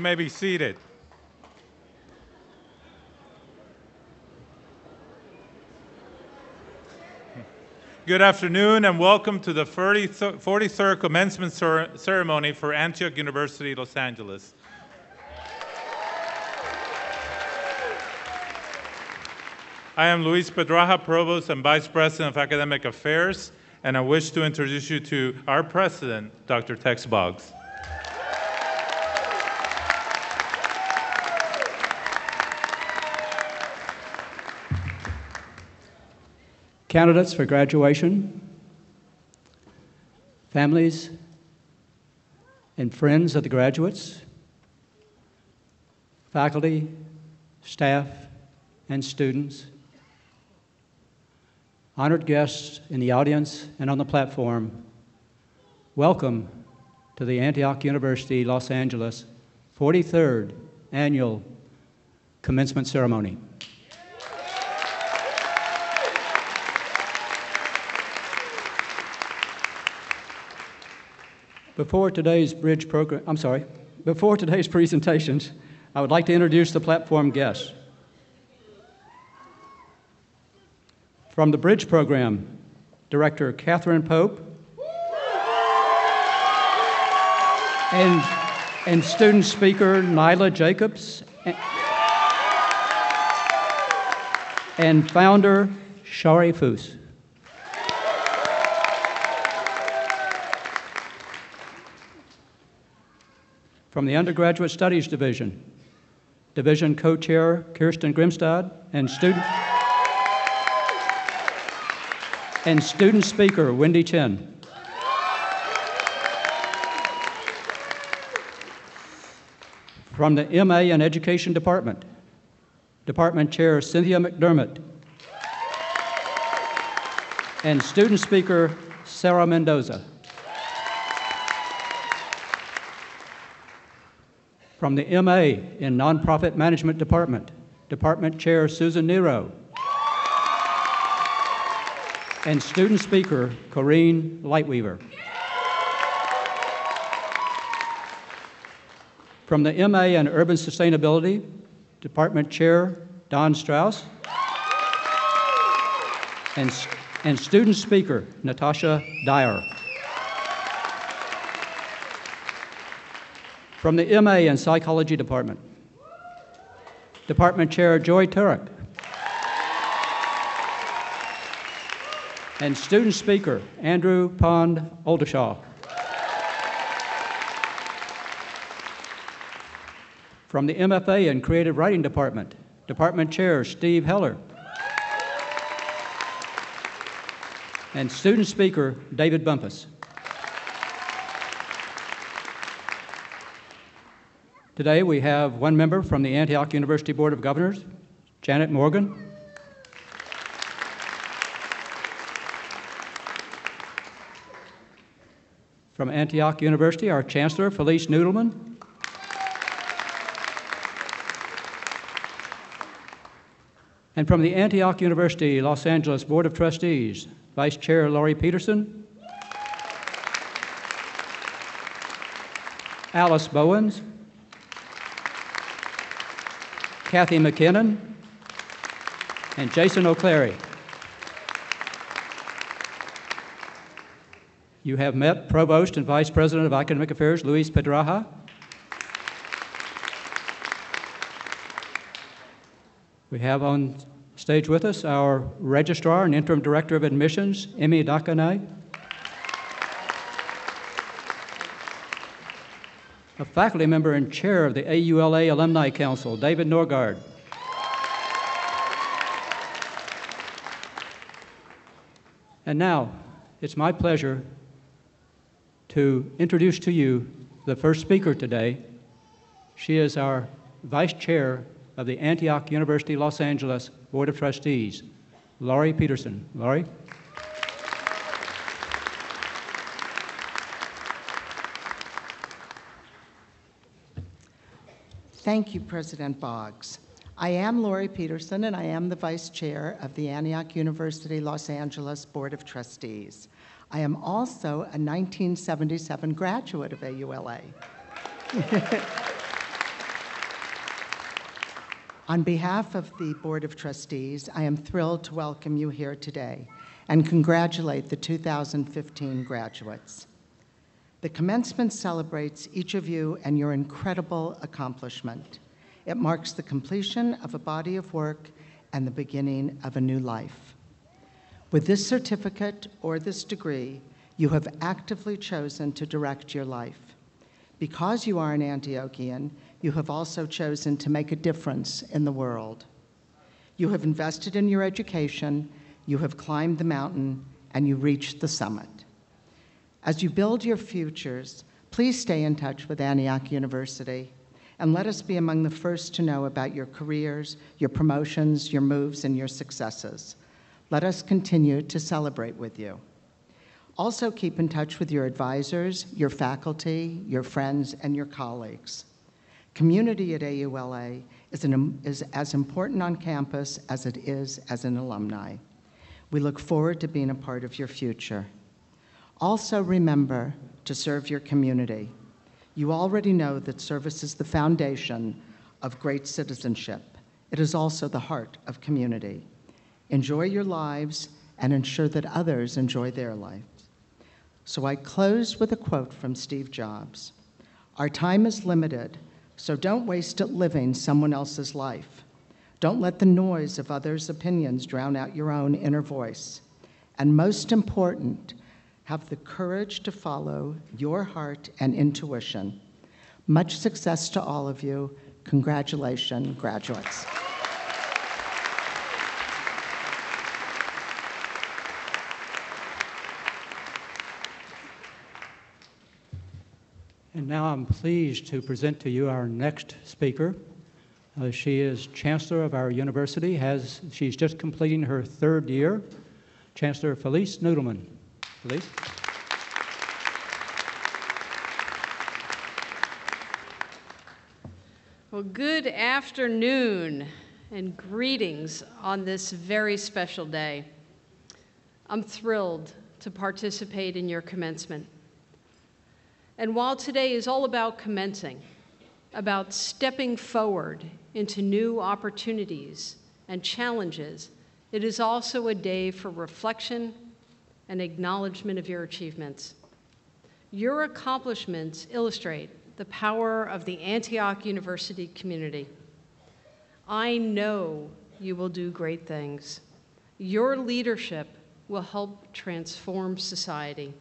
You may be seated. Good afternoon and welcome to the 43rd commencement ceremony for Antioch University, Los Angeles. I am Luis Pedraja, Provost and Vice President of Academic Affairs, and I wish to introduce you to our President, Dr. Tex Boggs. Candidates for graduation, families and friends of the graduates, faculty, staff, and students, honored guests in the audience and on the platform, welcome to the Antioch University Los Angeles 43rd Annual Commencement Ceremony. Before today's bridge program, I'm sorry, before today's presentations, I would like to introduce the platform guests. From the bridge program, Director Catherine Pope and, and student speaker Nyla Jacobs and, and founder Shari Foos. From the Undergraduate Studies Division, Division Co-Chair Kirsten Grimstad, and student, and student speaker Wendy Chen. From the MA in Education Department, Department Chair Cynthia McDermott, and student speaker Sarah Mendoza. From the MA in Nonprofit Management Department, Department Chair Susan Nero. And student speaker Corrine Lightweaver. From the MA in Urban Sustainability, Department Chair Don Strauss. And, and student speaker Natasha Dyer. From the MA in Psychology Department, Department Chair Joy Turek. And student speaker Andrew Pond Oldershaw. From the MFA in Creative Writing Department, Department Chair Steve Heller. And student speaker David Bumpus. Today we have one member from the Antioch University Board of Governors, Janet Morgan. From Antioch University, our Chancellor, Felice Nudelman. And from the Antioch University Los Angeles Board of Trustees, Vice Chair Laurie Peterson. Alice Bowens. Kathy McKinnon, and Jason O'Cleary. You have met Provost and Vice President of Academic Affairs, Luis Pedraja. We have on stage with us our Registrar and Interim Director of Admissions, Emmy Dakane. A faculty member and chair of the AULA Alumni Council, David Norgard. And now, it's my pleasure to introduce to you the first speaker today. She is our vice chair of the Antioch University Los Angeles Board of Trustees, Laurie Peterson. Laurie? Thank you, President Boggs. I am Laurie Peterson, and I am the Vice Chair of the Antioch University Los Angeles Board of Trustees. I am also a 1977 graduate of AULA. On behalf of the Board of Trustees, I am thrilled to welcome you here today and congratulate the 2015 graduates. The commencement celebrates each of you and your incredible accomplishment. It marks the completion of a body of work and the beginning of a new life. With this certificate or this degree, you have actively chosen to direct your life. Because you are an Antiochian, you have also chosen to make a difference in the world. You have invested in your education, you have climbed the mountain, and you reached the summit. As you build your futures, please stay in touch with Antioch University and let us be among the first to know about your careers, your promotions, your moves, and your successes. Let us continue to celebrate with you. Also, keep in touch with your advisors, your faculty, your friends, and your colleagues. Community at AULA is, an, is as important on campus as it is as an alumni. We look forward to being a part of your future. Also, remember to serve your community. You already know that service is the foundation of great citizenship. It is also the heart of community. Enjoy your lives and ensure that others enjoy their lives. So I close with a quote from Steve Jobs Our time is limited, so don't waste it living someone else's life. Don't let the noise of others' opinions drown out your own inner voice. And most important, have the courage to follow your heart and intuition. Much success to all of you. Congratulations, graduates. And now I'm pleased to present to you our next speaker. Uh, she is Chancellor of our university. Has she's just completing her third year. Chancellor Felice Nudelman. Felice. Well, good afternoon and greetings on this very special day. I'm thrilled to participate in your commencement. And while today is all about commencing, about stepping forward into new opportunities and challenges, it is also a day for reflection and acknowledgement of your achievements. Your accomplishments illustrate the power of the Antioch University community. I know you will do great things. Your leadership will help transform society.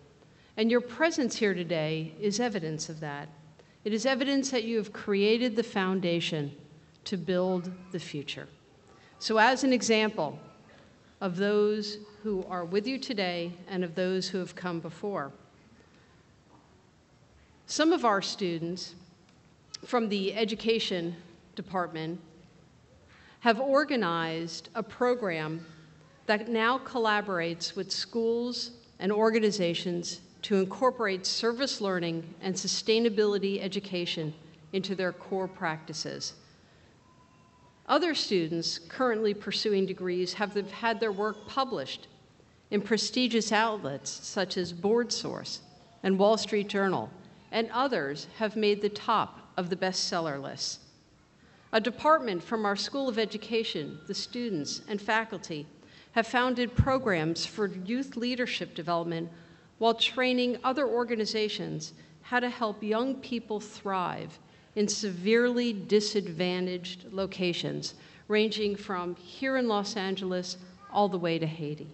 And your presence here today is evidence of that. It is evidence that you have created the foundation to build the future. So, as an example of those who are with you today and of those who have come before, some of our students from the education department have organized a program that now collaborates with schools and organizations to incorporate service learning and sustainability education into their core practices. Other students currently pursuing degrees have had their work published in prestigious outlets such as BoardSource and Wall Street Journal, and others have made the top of the bestseller lists. A department from our School of Education, the students and faculty, have founded programs for youth leadership development while training other organizations how to help young people thrive in severely disadvantaged locations, ranging from here in Los Angeles all the way to Haiti.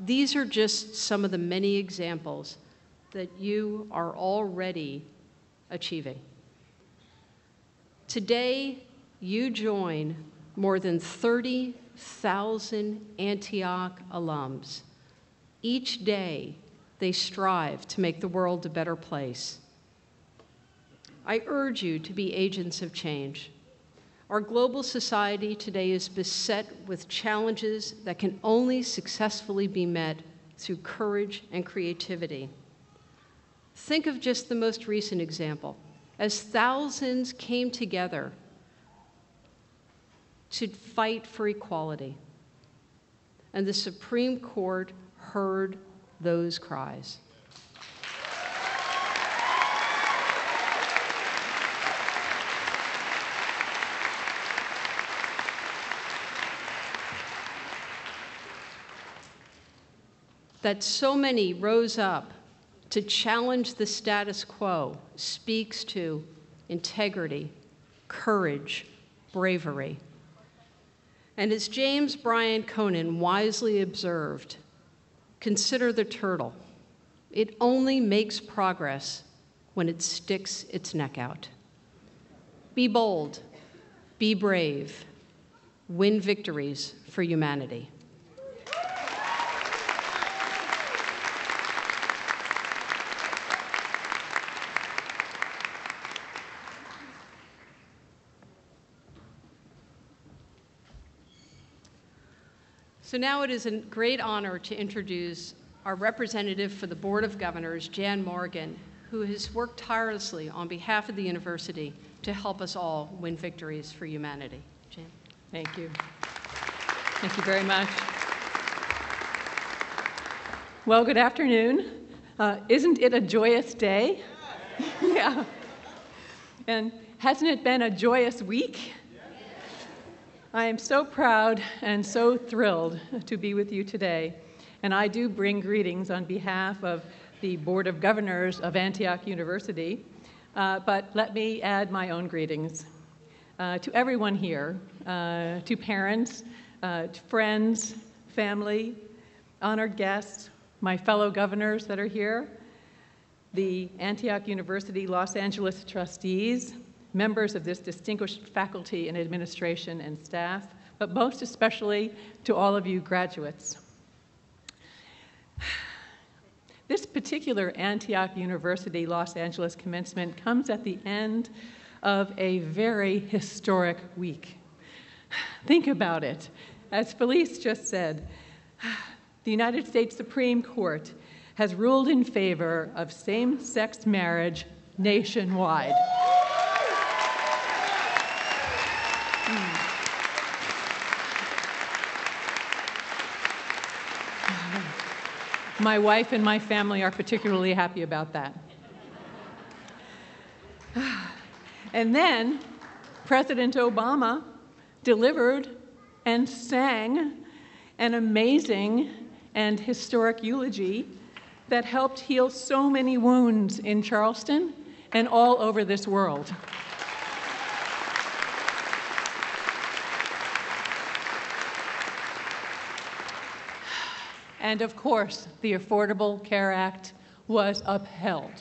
These are just some of the many examples that you are already achieving. Today, you join more than 30,000 Antioch alums. Each day, they strive to make the world a better place. I urge you to be agents of change. Our global society today is beset with challenges that can only successfully be met through courage and creativity. Think of just the most recent example. As thousands came together to fight for equality, and the Supreme Court heard those cries. That so many rose up to challenge the status quo speaks to integrity, courage, bravery. And as James Bryant Conant wisely observed, consider the turtle. It only makes progress when it sticks its neck out. Be bold, be brave, win victories for humanity. So now it is a great honor to introduce our representative for the Board of Governors, Jan Morgan, who has worked tirelessly on behalf of the university to help us all win victories for humanity. Jan. Thank you. Thank you very much. Well, good afternoon. Uh, isn't it a joyous day? yeah. And hasn't it been a joyous week? I am so proud and so thrilled to be with you today. And I do bring greetings on behalf of the Board of Governors of Antioch University. Uh, but let me add my own greetings uh, to everyone here, uh, to parents, uh, to friends, family, honored guests, my fellow governors that are here, the Antioch University Los Angeles trustees, members of this distinguished faculty and administration and staff, but most especially to all of you graduates. This particular Antioch University Los Angeles commencement comes at the end of a very historic week. Think about it. As Felice just said, the United States Supreme Court has ruled in favor of same sex marriage nationwide. My wife and my family are particularly happy about that. And then President Obama delivered and sang an amazing and historic eulogy that helped heal so many wounds in Charleston and all over this world. And of course, the Affordable Care Act was upheld.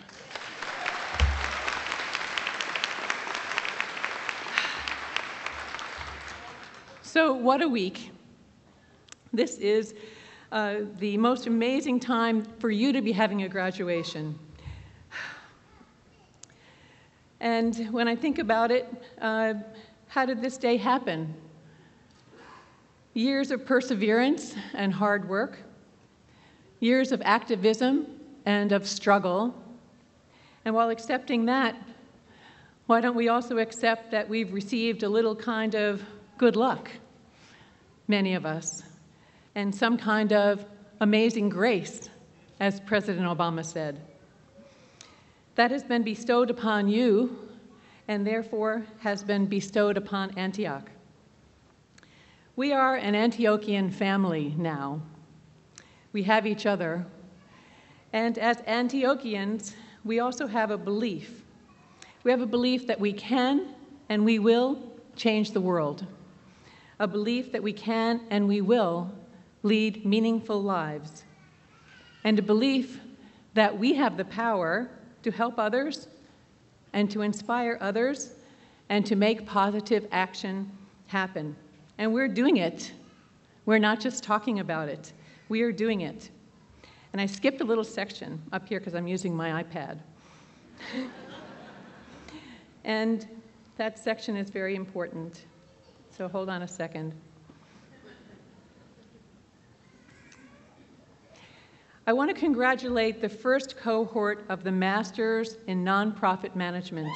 So, what a week. This is uh, the most amazing time for you to be having a graduation. And when I think about it, uh, how did this day happen? Years of perseverance and hard work, years of activism and of struggle. And while accepting that, why don't we also accept that we've received a little kind of good luck, many of us, and some kind of amazing grace, as President Obama said. That has been bestowed upon you and therefore has been bestowed upon Antioch. We are an Antiochian family now. We have each other. And as Antiochians, we also have a belief. We have a belief that we can and we will change the world a belief that we can and we will lead meaningful lives, and a belief that we have the power to help others and to inspire others and to make positive action happen. And we're doing it. We're not just talking about it, we are doing it. And I skipped a little section up here because I'm using my iPad. and that section is very important. So hold on a second. I want to congratulate the first cohort of the Masters in Nonprofit Management.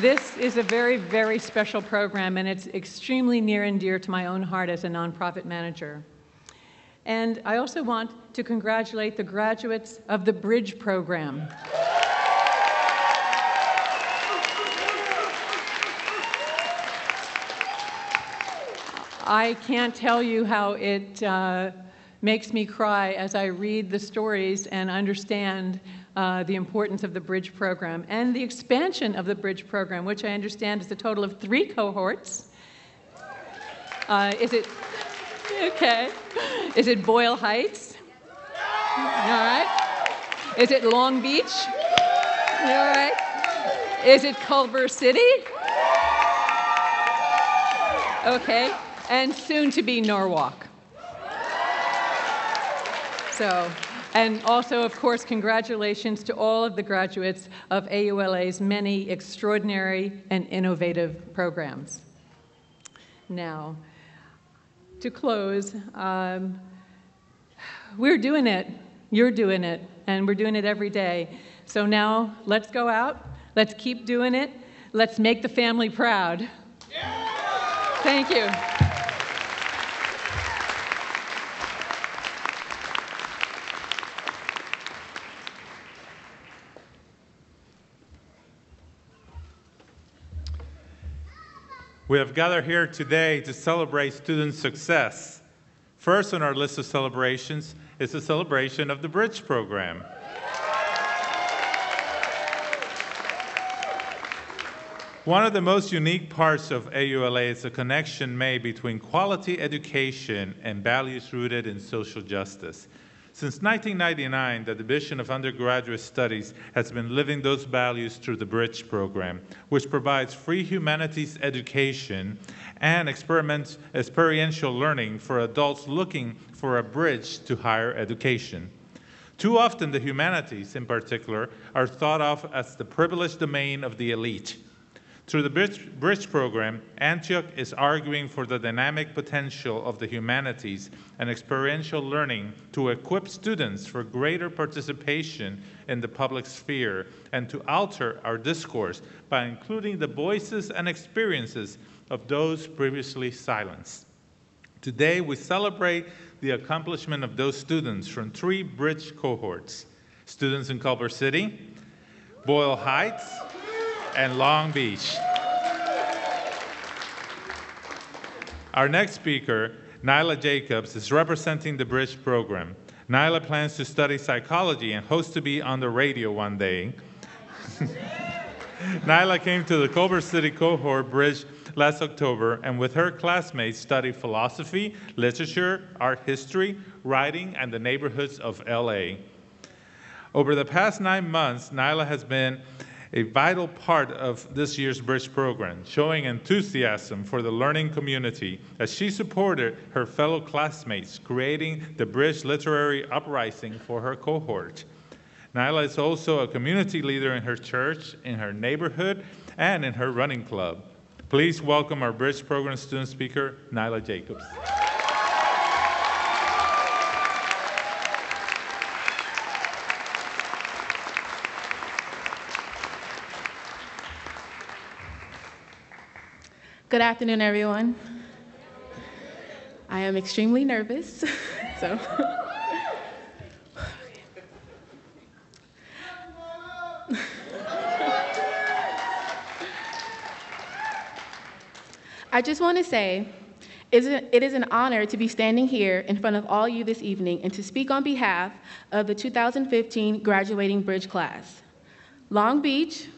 This is a very, very special program, and it's extremely near and dear to my own heart as a nonprofit manager. And I also want to congratulate the graduates of the Bridge program. I can't tell you how it uh, makes me cry as I read the stories and understand uh, the importance of the Bridge program and the expansion of the Bridge program, which I understand is a total of three cohorts. Uh, is it okay? Is it Boyle Heights? All right. Is it Long Beach? All right. Is it Culver City? Okay. And soon to be Norwalk. So, and also, of course, congratulations to all of the graduates of AULA's many extraordinary and innovative programs. Now, to close, um, we're doing it. You're doing it. And we're doing it every day. So now let's go out. Let's keep doing it. Let's make the family proud. Thank you. We have gathered here today to celebrate student success. First on our list of celebrations is the celebration of the Bridge program. One of the most unique parts of AULA is the connection made between quality education and values rooted in social justice. Since 1999, the Division of Undergraduate Studies has been living those values through the Bridge program, which provides free humanities education and experiential learning for adults looking for a bridge to higher education. Too often, the humanities, in particular, are thought of as the privileged domain of the elite through the Bridge program, Antioch is arguing for the dynamic potential of the humanities and experiential learning to equip students for greater participation in the public sphere and to alter our discourse by including the voices and experiences of those previously silenced. Today, we celebrate the accomplishment of those students from three Bridge cohorts students in Culver City, Boyle Heights, and Long Beach. Our next speaker, Nyla Jacobs, is representing the Bridge program. Nyla plans to study psychology and hopes to be on the radio one day. Nyla came to the Culver City cohort Bridge last October and with her classmates studied philosophy, literature, art history, writing, and the neighborhoods of LA. Over the past nine months, Nyla has been a vital part of this year's Bridge program, showing enthusiasm for the learning community as she supported her fellow classmates, creating the Bridge Literary Uprising for her cohort. Nyla is also a community leader in her church, in her neighborhood, and in her running club. Please welcome our Bridge program student speaker, Nyla Jacobs. Good afternoon, everyone. I am extremely nervous, so. I just want to say it is an honor to be standing here in front of all you this evening and to speak on behalf of the 2015 graduating Bridge class. Long Beach,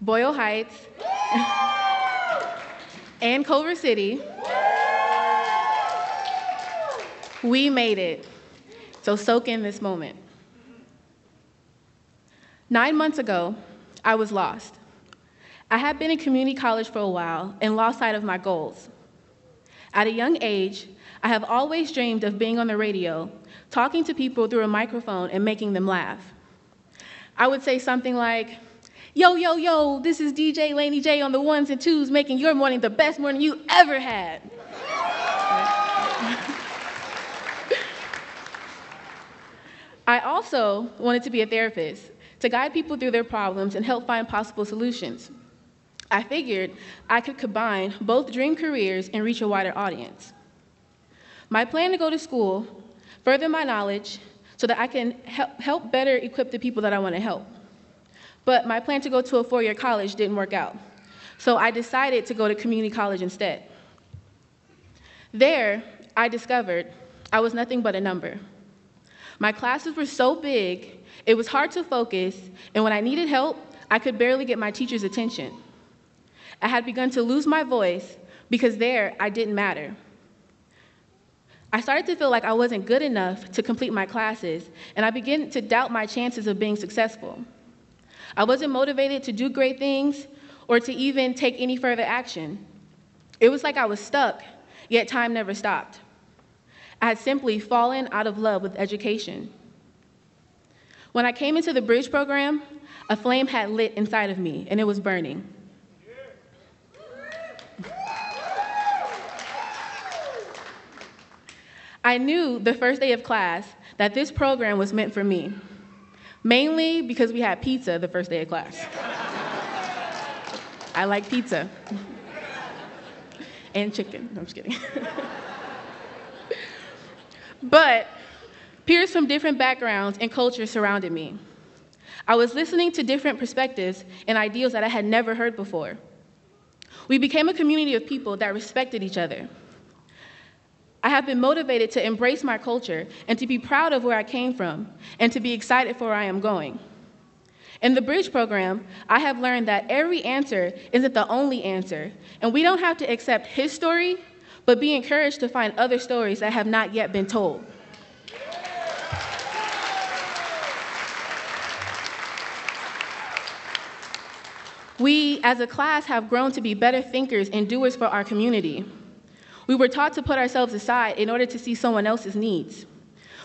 Boyle Heights, and Culver City, we made it. So soak in this moment. Nine months ago, I was lost. I had been in community college for a while and lost sight of my goals. At a young age, I have always dreamed of being on the radio, talking to people through a microphone and making them laugh. I would say something like, Yo, yo, yo, this is DJ Laney J on the ones and twos, making your morning the best morning you ever had. I also wanted to be a therapist, to guide people through their problems and help find possible solutions. I figured I could combine both dream careers and reach a wider audience. My plan to go to school, further my knowledge, so that I can help better equip the people that I want to help. But my plan to go to a four year college didn't work out. So I decided to go to community college instead. There, I discovered I was nothing but a number. My classes were so big, it was hard to focus, and when I needed help, I could barely get my teacher's attention. I had begun to lose my voice because there I didn't matter. I started to feel like I wasn't good enough to complete my classes, and I began to doubt my chances of being successful. I wasn't motivated to do great things or to even take any further action. It was like I was stuck, yet time never stopped. I had simply fallen out of love with education. When I came into the bridge program, a flame had lit inside of me, and it was burning. I knew the first day of class that this program was meant for me, mainly because we had pizza the first day of class. I like pizza. and chicken. No, I'm just kidding. but peers from different backgrounds and cultures surrounded me. I was listening to different perspectives and ideals that I had never heard before. We became a community of people that respected each other. I have been motivated to embrace my culture and to be proud of where I came from and to be excited for where I am going. In the Bridge program, I have learned that every answer isn't the only answer, and we don't have to accept his story, but be encouraged to find other stories that have not yet been told. We, as a class, have grown to be better thinkers and doers for our community. We were taught to put ourselves aside in order to see someone else's needs.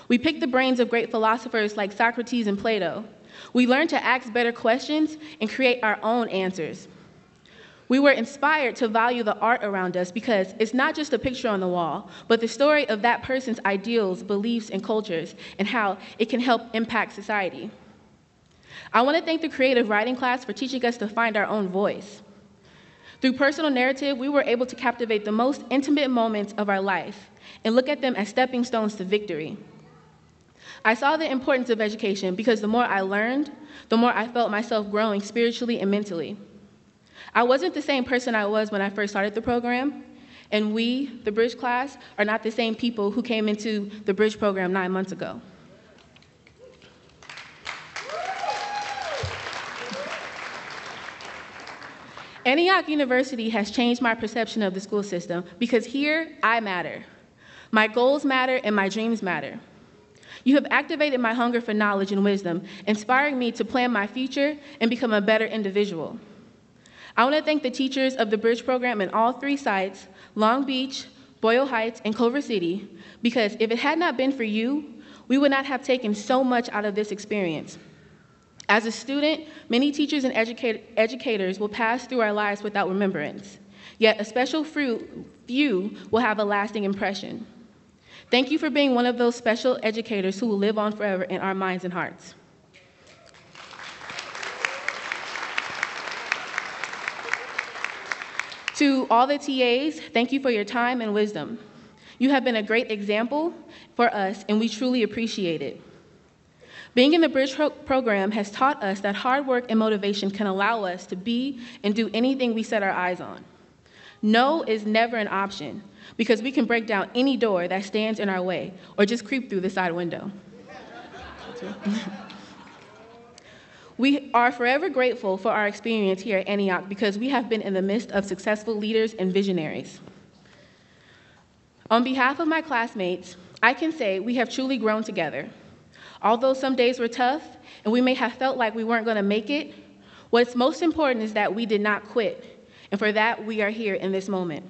We picked the brains of great philosophers like Socrates and Plato. We learned to ask better questions and create our own answers. We were inspired to value the art around us because it's not just a picture on the wall, but the story of that person's ideals, beliefs, and cultures, and how it can help impact society. I want to thank the creative writing class for teaching us to find our own voice. Through personal narrative, we were able to captivate the most intimate moments of our life and look at them as stepping stones to victory. I saw the importance of education because the more I learned, the more I felt myself growing spiritually and mentally. I wasn't the same person I was when I first started the program, and we, the Bridge class, are not the same people who came into the Bridge program nine months ago. Antioch University has changed my perception of the school system because here I matter. My goals matter and my dreams matter. You have activated my hunger for knowledge and wisdom, inspiring me to plan my future and become a better individual. I want to thank the teachers of the Bridge program in all three sites Long Beach, Boyle Heights, and Culver City because if it had not been for you, we would not have taken so much out of this experience. As a student, many teachers and educators will pass through our lives without remembrance, yet a special few will have a lasting impression. Thank you for being one of those special educators who will live on forever in our minds and hearts. To all the TAs, thank you for your time and wisdom. You have been a great example for us, and we truly appreciate it. Being in the Bridge program has taught us that hard work and motivation can allow us to be and do anything we set our eyes on. No is never an option because we can break down any door that stands in our way or just creep through the side window. we are forever grateful for our experience here at Antioch because we have been in the midst of successful leaders and visionaries. On behalf of my classmates, I can say we have truly grown together. Although some days were tough and we may have felt like we weren't going to make it, what's most important is that we did not quit. And for that, we are here in this moment.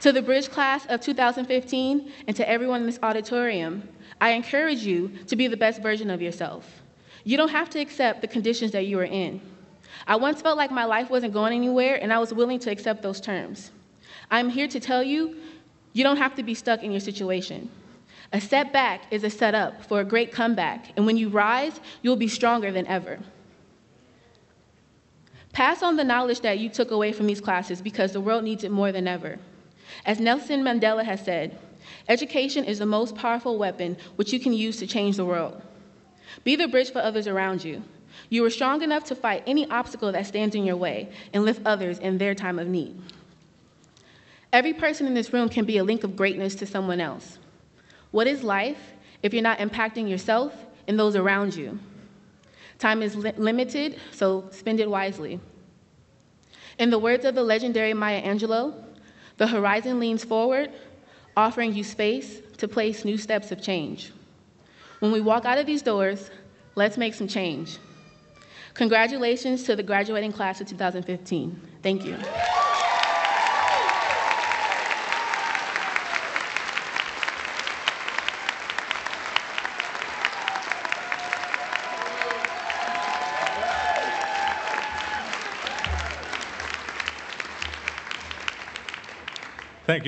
To the Bridge class of 2015 and to everyone in this auditorium, I encourage you to be the best version of yourself. You don't have to accept the conditions that you are in. I once felt like my life wasn't going anywhere, and I was willing to accept those terms. I'm here to tell you, you don't have to be stuck in your situation. A setback is a setup for a great comeback, and when you rise, you'll be stronger than ever. Pass on the knowledge that you took away from these classes because the world needs it more than ever. As Nelson Mandela has said, education is the most powerful weapon which you can use to change the world. Be the bridge for others around you. You are strong enough to fight any obstacle that stands in your way and lift others in their time of need. Every person in this room can be a link of greatness to someone else. What is life if you're not impacting yourself and those around you? Time is li- limited, so spend it wisely. In the words of the legendary Maya Angelou, the horizon leans forward, offering you space to place new steps of change. When we walk out of these doors, let's make some change. Congratulations to the graduating class of 2015. Thank you.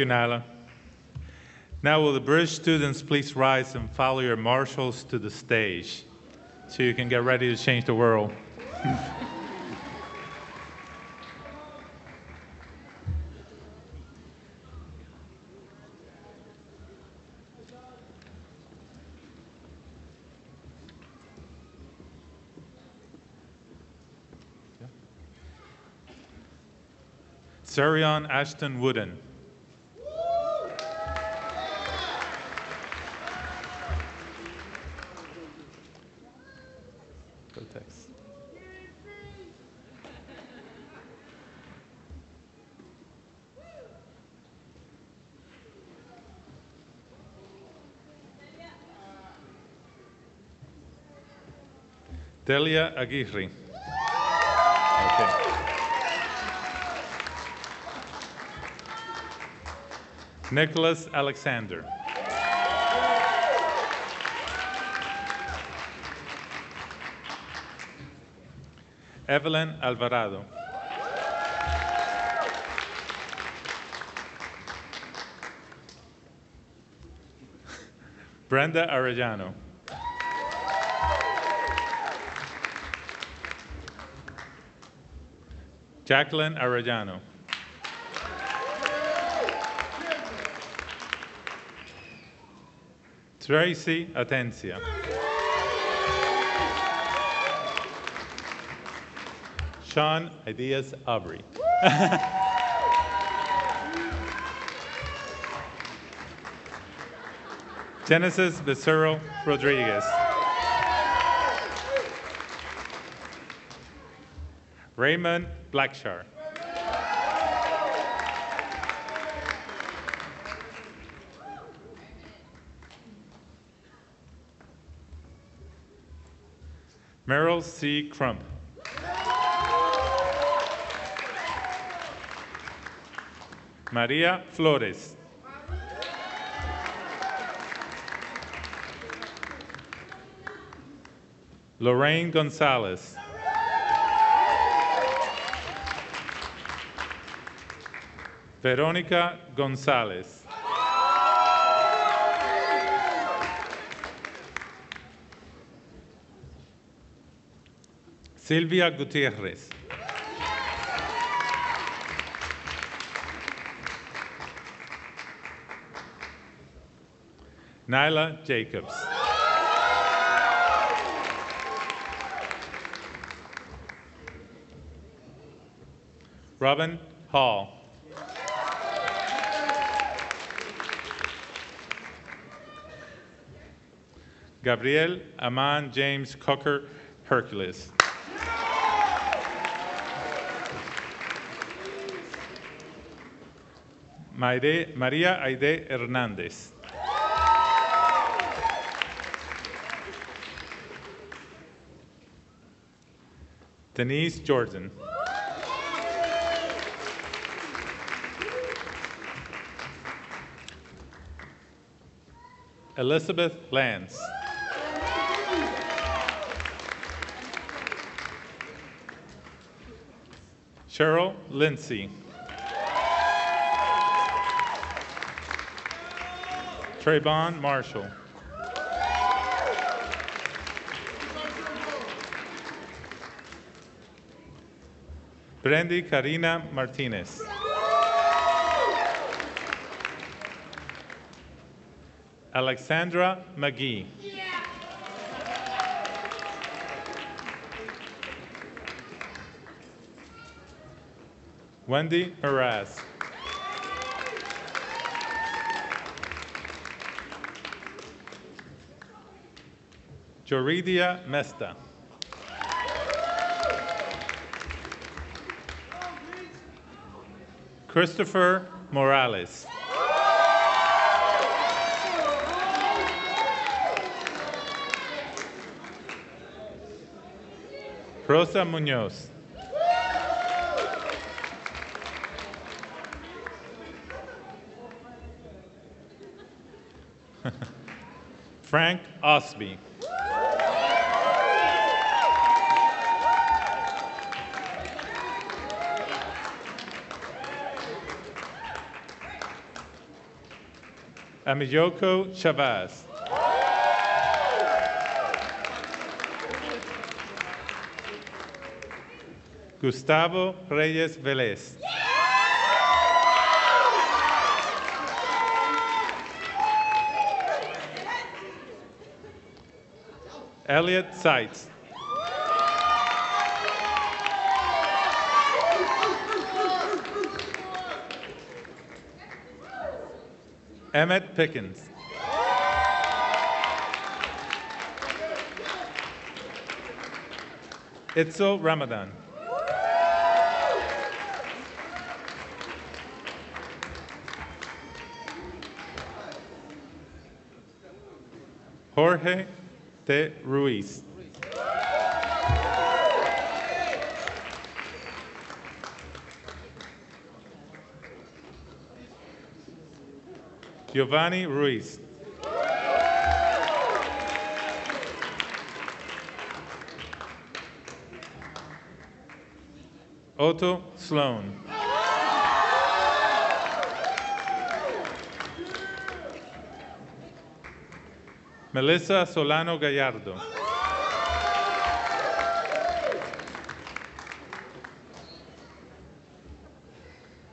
You, Nyla. Now, will the Bridge students please rise and follow your marshals to the stage so you can get ready to change the world? Sarion Ashton Wooden. Delia Aguirre. Okay. Nicholas Alexander. Evelyn Alvarado. Brenda Arellano. Jacqueline Arellano. Tracy Atencia. Sean Ideas Aubrey. Genesis Becerro Rodriguez. Raymond Blackshar. Meryl C. Crump. Maria Flores. Lorraine Gonzalez. Veronica Gonzalez. Silvia Gutierrez. Nyla Jacobs. Robin Hall. Gabriel Aman James Cocker Hercules. María Aide Hernández. Denise Jordan. Elizabeth Lance. Cheryl Lindsay. Trayvon Marshall. Brandy Karina Martinez. Alexandra McGee. Wendy Mraz. Joridia Mesta. Christopher Morales. Rosa Munoz. Amiyoko Chavez. Gustavo Reyes Velez. Elliot Seitz. Pickens. Itzel Ramadan. Jorge de Ruiz. Giovanni Ruiz. Otto Sloan. Melissa Solano Gallardo.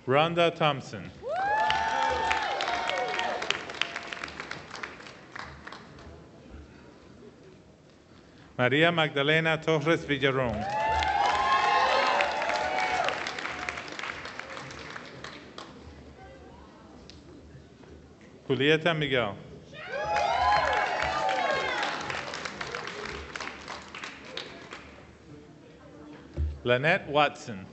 Rhonda Thompson. María Magdalena Torres Villarón. Julieta Miguel. Lynette Watson.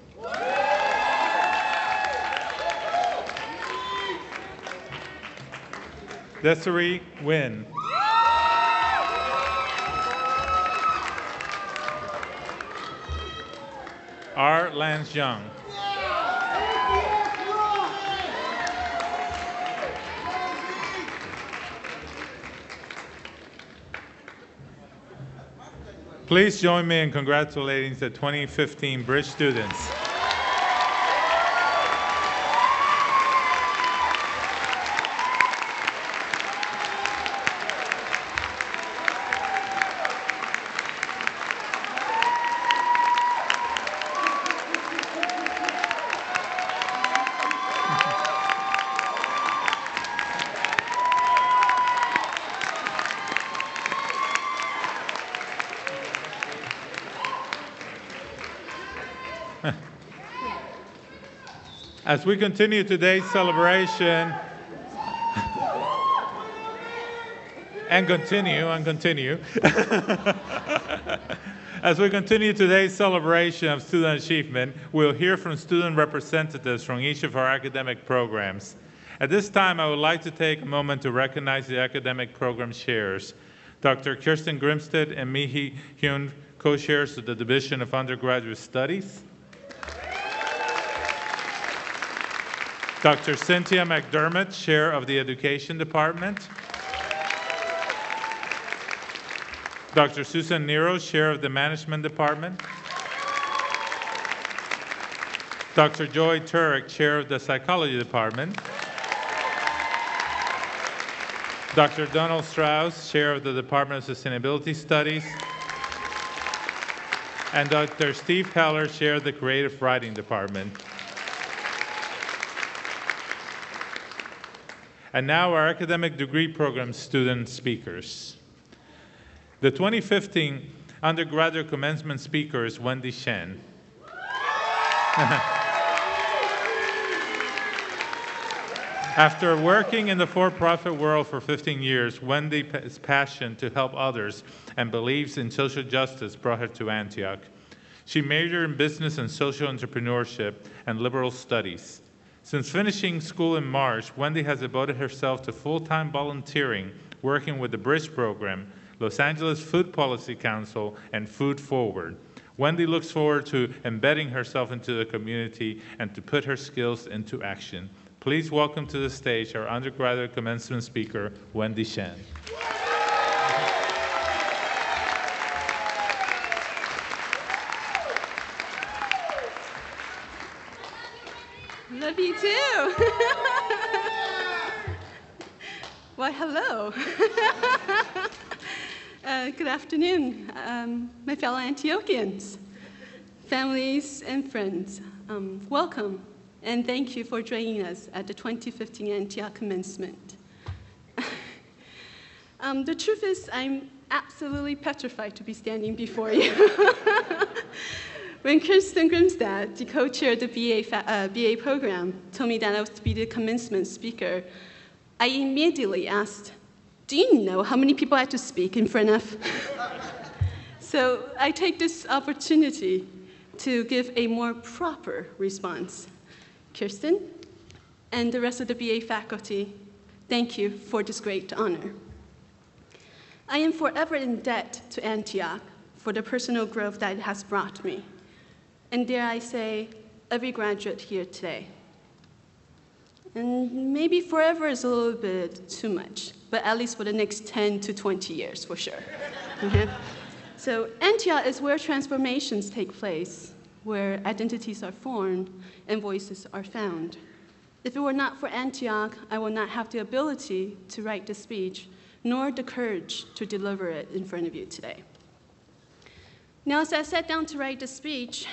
Desiree Wynn. R. Lance Young. Please join me in congratulating the 2015 Bridge students. As we continue today's celebration, and continue and continue. As we continue today's celebration of student achievement, we'll hear from student representatives from each of our academic programs. At this time, I would like to take a moment to recognize the academic program chairs. Dr. Kirsten Grimstad and Mihi Hyun, co-chairs of the Division of Undergraduate Studies. Dr. Cynthia McDermott, Chair of the Education Department. Dr. Susan Nero, Chair of the Management Department. Dr. Joy Turek, Chair of the Psychology Department. Dr. Donald Strauss, Chair of the Department of Sustainability Studies. And Dr. Steve Heller, Chair of the Creative Writing Department. And now our academic degree program student speakers. The 2015 undergraduate commencement speaker is Wendy Shen. After working in the for profit world for 15 years, Wendy's passion to help others and beliefs in social justice brought her to Antioch. She majored in business and social entrepreneurship and liberal studies. Since finishing school in March, Wendy has devoted herself to full time volunteering, working with the Bridge Program, Los Angeles Food Policy Council, and Food Forward. Wendy looks forward to embedding herself into the community and to put her skills into action. Please welcome to the stage our undergraduate commencement speaker, Wendy Shen. uh, good afternoon, um, my fellow Antiochians, families, and friends. Um, welcome and thank you for joining us at the 2015 Antioch commencement. um, the truth is, I'm absolutely petrified to be standing before you. when Kirsten Grimstad, the co-chair of the BA, uh, BA program, told me that I was to be the commencement speaker, I immediately asked, do you know how many people I have to speak in front of? so I take this opportunity to give a more proper response. Kirsten, and the rest of the BA faculty, thank you for this great honor. I am forever in debt to Antioch for the personal growth that it has brought me, and dare I say, every graduate here today. And maybe forever is a little bit too much, but at least for the next 10 to 20 years, for sure. okay? So Antioch is where transformations take place, where identities are formed and voices are found. If it were not for Antioch, I would not have the ability to write the speech, nor the courage to deliver it in front of you today. Now, as I sat down to write the speech,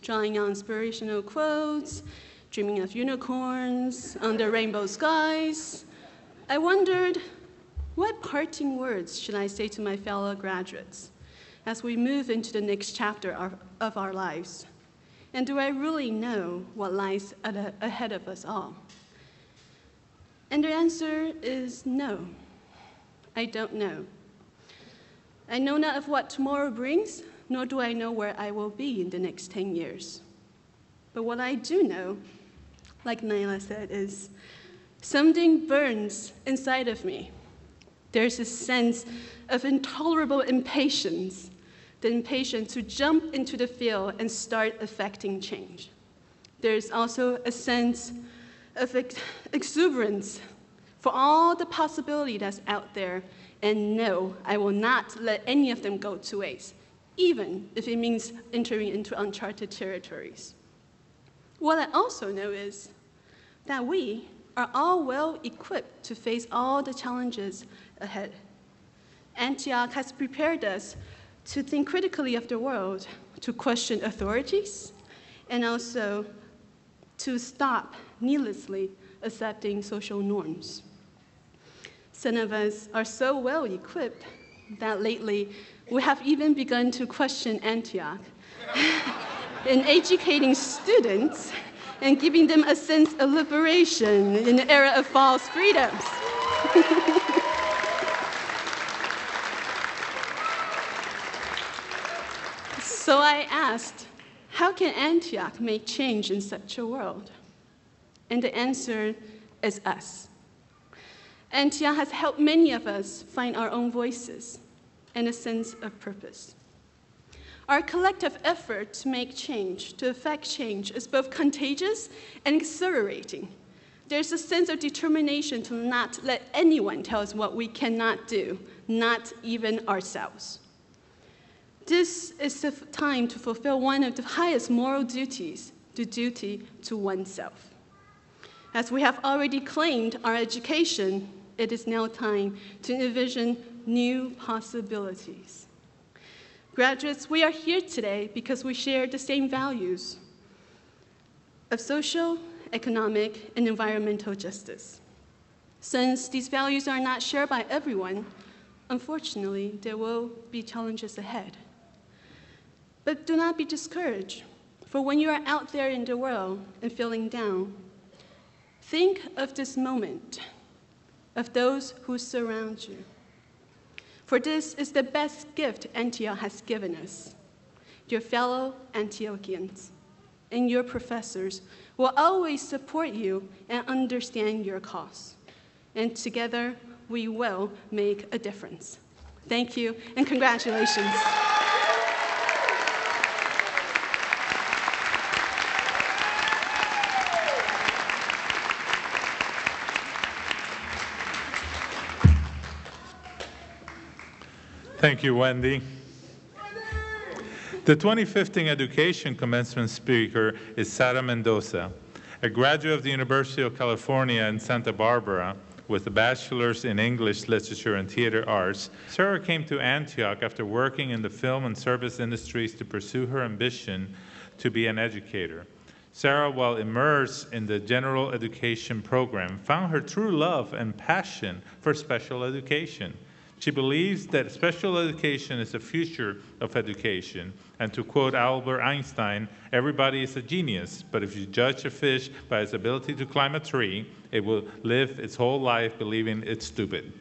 drawing on inspirational quotes, dreaming of unicorns under rainbow skies, I wondered what parting words should I say to my fellow graduates as we move into the next chapter of our lives? And do I really know what lies ahead of us all? And the answer is no. I don't know. I know not of what tomorrow brings, nor do I know where I will be in the next 10 years. But what I do know, like Naila said, is something burns inside of me. There's a sense of intolerable impatience the impatience to jump into the field and start affecting change. There's also a sense of ex exuberance for all the possibility that's out there, and no, I will not let any of them go to waste, even if it means entering into uncharted territories. What I also know is that we are all well equipped to face all the challenges ahead. Antioch has prepared us to think critically of the world, to question authorities, and also to stop needlessly accepting social norms. Some of us are so well equipped that lately we have even begun to question Antioch in educating students and giving them a sense of liberation in an era of false freedoms. So I asked, how can Antioch make change in such a world? And the answer is us. Antioch has helped many of us find our own voices and a sense of purpose. Our collective effort to make change, to effect change, is both contagious and exhilarating. There's a sense of determination to not let anyone tell us what we cannot do, not even ourselves. This is the time to fulfill one of the highest moral duties, the duty to oneself. As we have already claimed our education, it is now time to envision new possibilities. Graduates, we are here today because we share the same values of social, economic, and environmental justice. Since these values are not shared by everyone, unfortunately, there will be challenges ahead. But do not be discouraged, for when you are out there in the world and feeling down, Think of this moment, of those who surround you. For this is the best gift Antioch has given us. Your fellow Antiochians and your professors will always support you and understand your cause. And together, we will make a difference. Thank you and congratulations. Thank you, Wendy. The 2015 Education Commencement Speaker is Sara Mendoza, a graduate of the University of California in Santa Barbara with a bachelor's in English, Literature, and Theater Arts. Sarah came to Antioch after working in the film and service industries to pursue her ambition to be an educator. Sarah, while immersed in the general education program, found her true love and passion for special education. She believes that special education is the future of education. And to quote Albert Einstein, everybody is a genius, but if you judge a fish by its ability to climb a tree, it will live its whole life believing it's stupid.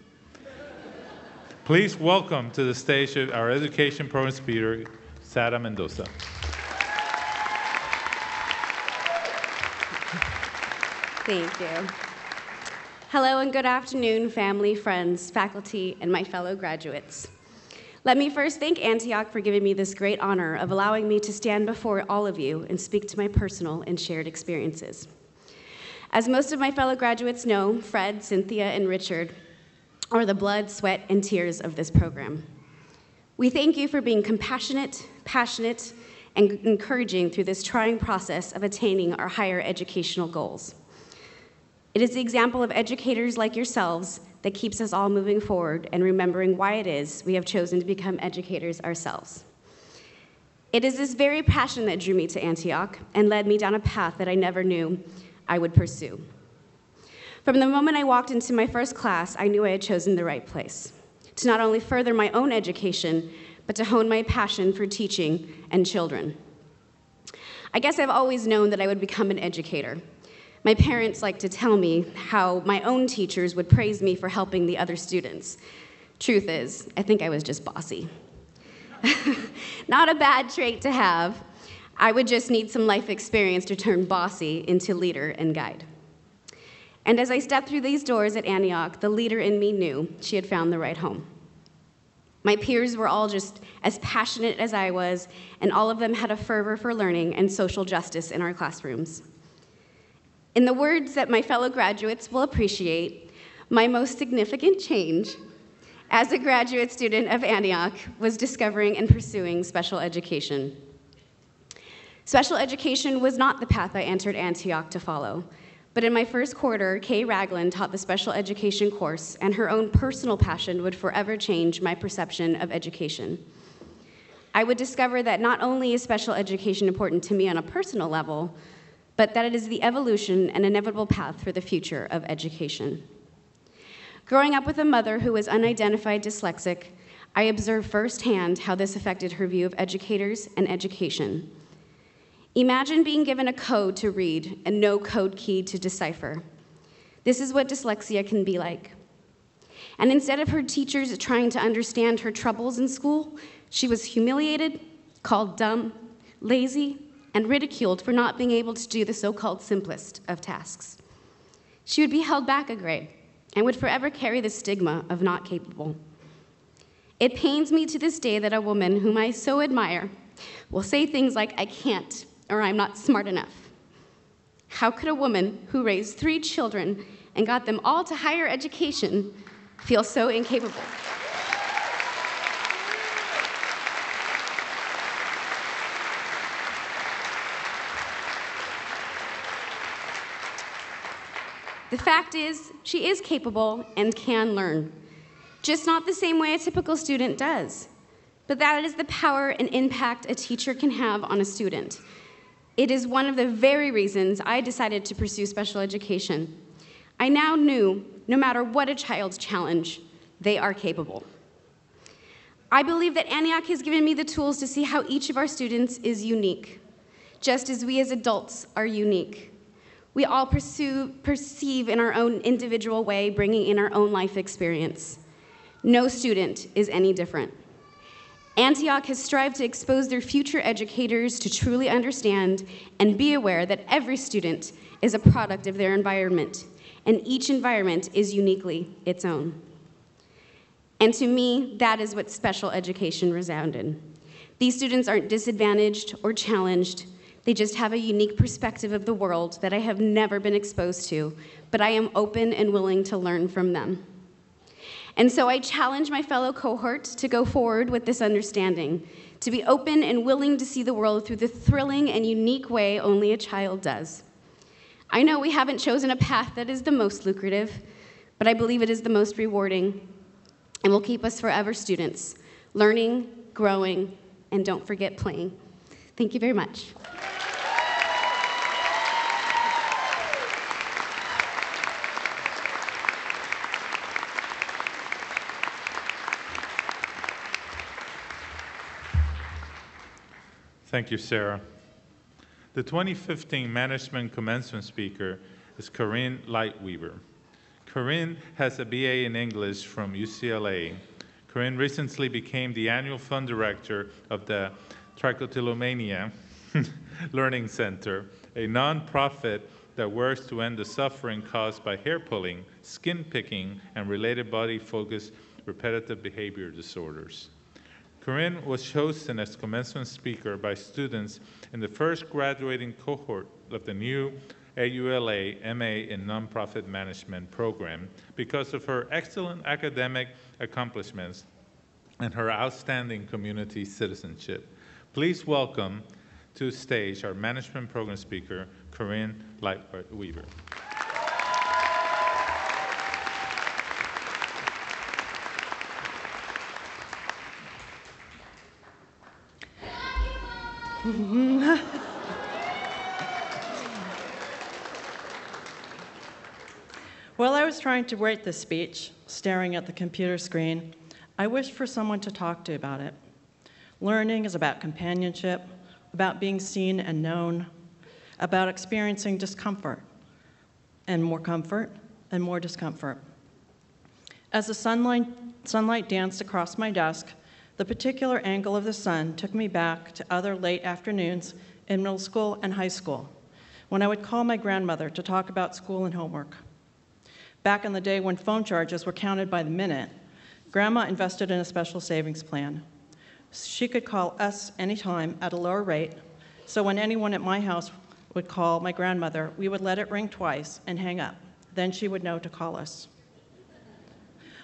Please welcome to the stage our education program speaker, Sara Mendoza. Thank you. Hello and good afternoon, family, friends, faculty, and my fellow graduates. Let me first thank Antioch for giving me this great honor of allowing me to stand before all of you and speak to my personal and shared experiences. As most of my fellow graduates know, Fred, Cynthia, and Richard are the blood, sweat, and tears of this program. We thank you for being compassionate, passionate, and encouraging through this trying process of attaining our higher educational goals. It is the example of educators like yourselves that keeps us all moving forward and remembering why it is we have chosen to become educators ourselves. It is this very passion that drew me to Antioch and led me down a path that I never knew I would pursue. From the moment I walked into my first class, I knew I had chosen the right place to not only further my own education, but to hone my passion for teaching and children. I guess I've always known that I would become an educator, my parents like to tell me how my own teachers would praise me for helping the other students. Truth is, I think I was just bossy. Not a bad trait to have. I would just need some life experience to turn bossy into leader and guide. And as I stepped through these doors at Antioch, the leader in me knew she had found the right home. My peers were all just as passionate as I was, and all of them had a fervor for learning and social justice in our classrooms. In the words that my fellow graduates will appreciate, my most significant change as a graduate student of Antioch was discovering and pursuing special education. Special education was not the path I entered Antioch to follow, but in my first quarter, Kay Ragland taught the special education course, and her own personal passion would forever change my perception of education. I would discover that not only is special education important to me on a personal level, but that it is the evolution and inevitable path for the future of education. Growing up with a mother who was unidentified dyslexic, I observed firsthand how this affected her view of educators and education. Imagine being given a code to read and no code key to decipher. This is what dyslexia can be like. And instead of her teachers trying to understand her troubles in school, she was humiliated, called dumb, lazy, and ridiculed for not being able to do the so called simplest of tasks. She would be held back a grade and would forever carry the stigma of not capable. It pains me to this day that a woman whom I so admire will say things like, I can't, or I'm not smart enough. How could a woman who raised three children and got them all to higher education feel so incapable? The fact is, she is capable and can learn, just not the same way a typical student does. But that is the power and impact a teacher can have on a student. It is one of the very reasons I decided to pursue special education. I now knew no matter what a child's challenge, they are capable. I believe that Antioch has given me the tools to see how each of our students is unique, just as we as adults are unique. We all pursue, perceive in our own individual way, bringing in our own life experience. No student is any different. Antioch has strived to expose their future educators to truly understand and be aware that every student is a product of their environment, and each environment is uniquely its own. And to me, that is what special education resounded. These students aren't disadvantaged or challenged. They just have a unique perspective of the world that I have never been exposed to, but I am open and willing to learn from them. And so I challenge my fellow cohort to go forward with this understanding, to be open and willing to see the world through the thrilling and unique way only a child does. I know we haven't chosen a path that is the most lucrative, but I believe it is the most rewarding and will keep us forever students, learning, growing, and don't forget playing. Thank you very much. Thank you, Sarah. The 2015 Management Commencement Speaker is Corinne Lightweaver. Corinne has a BA in English from UCLA. Corinne recently became the annual fund director of the Trichotillomania Learning Center, a nonprofit that works to end the suffering caused by hair pulling, skin picking, and related body focused repetitive behavior disorders. Corinne was chosen as commencement speaker by students in the first graduating cohort of the new AULA MA in Nonprofit Management program because of her excellent academic accomplishments and her outstanding community citizenship. Please welcome to stage our management program speaker, Corinne Lightweaver. While I was trying to write this speech, staring at the computer screen, I wished for someone to talk to about it. Learning is about companionship, about being seen and known, about experiencing discomfort, and more comfort, and more discomfort. As the sunlight, sunlight danced across my desk, the particular angle of the sun took me back to other late afternoons in middle school and high school, when I would call my grandmother to talk about school and homework. Back in the day when phone charges were counted by the minute, Grandma invested in a special savings plan. She could call us anytime at a lower rate, so when anyone at my house would call my grandmother, we would let it ring twice and hang up. Then she would know to call us.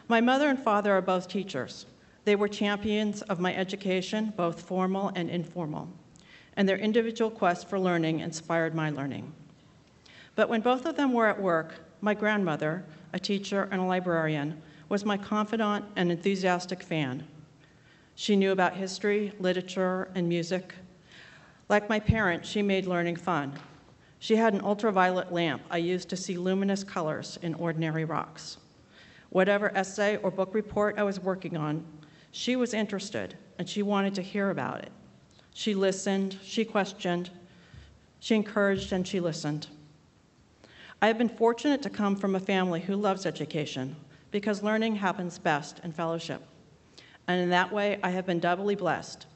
My mother and father are both teachers. They were champions of my education, both formal and informal, and their individual quest for learning inspired my learning. But when both of them were at work, my grandmother, a teacher and a librarian, was my confidant and enthusiastic fan. She knew about history, literature, and music. Like my parents, she made learning fun. She had an ultraviolet lamp I used to see luminous colors in ordinary rocks. Whatever essay or book report I was working on, she was interested and she wanted to hear about it. She listened, she questioned, she encouraged, and she listened. I have been fortunate to come from a family who loves education because learning happens best in fellowship. And in that way, I have been doubly blessed.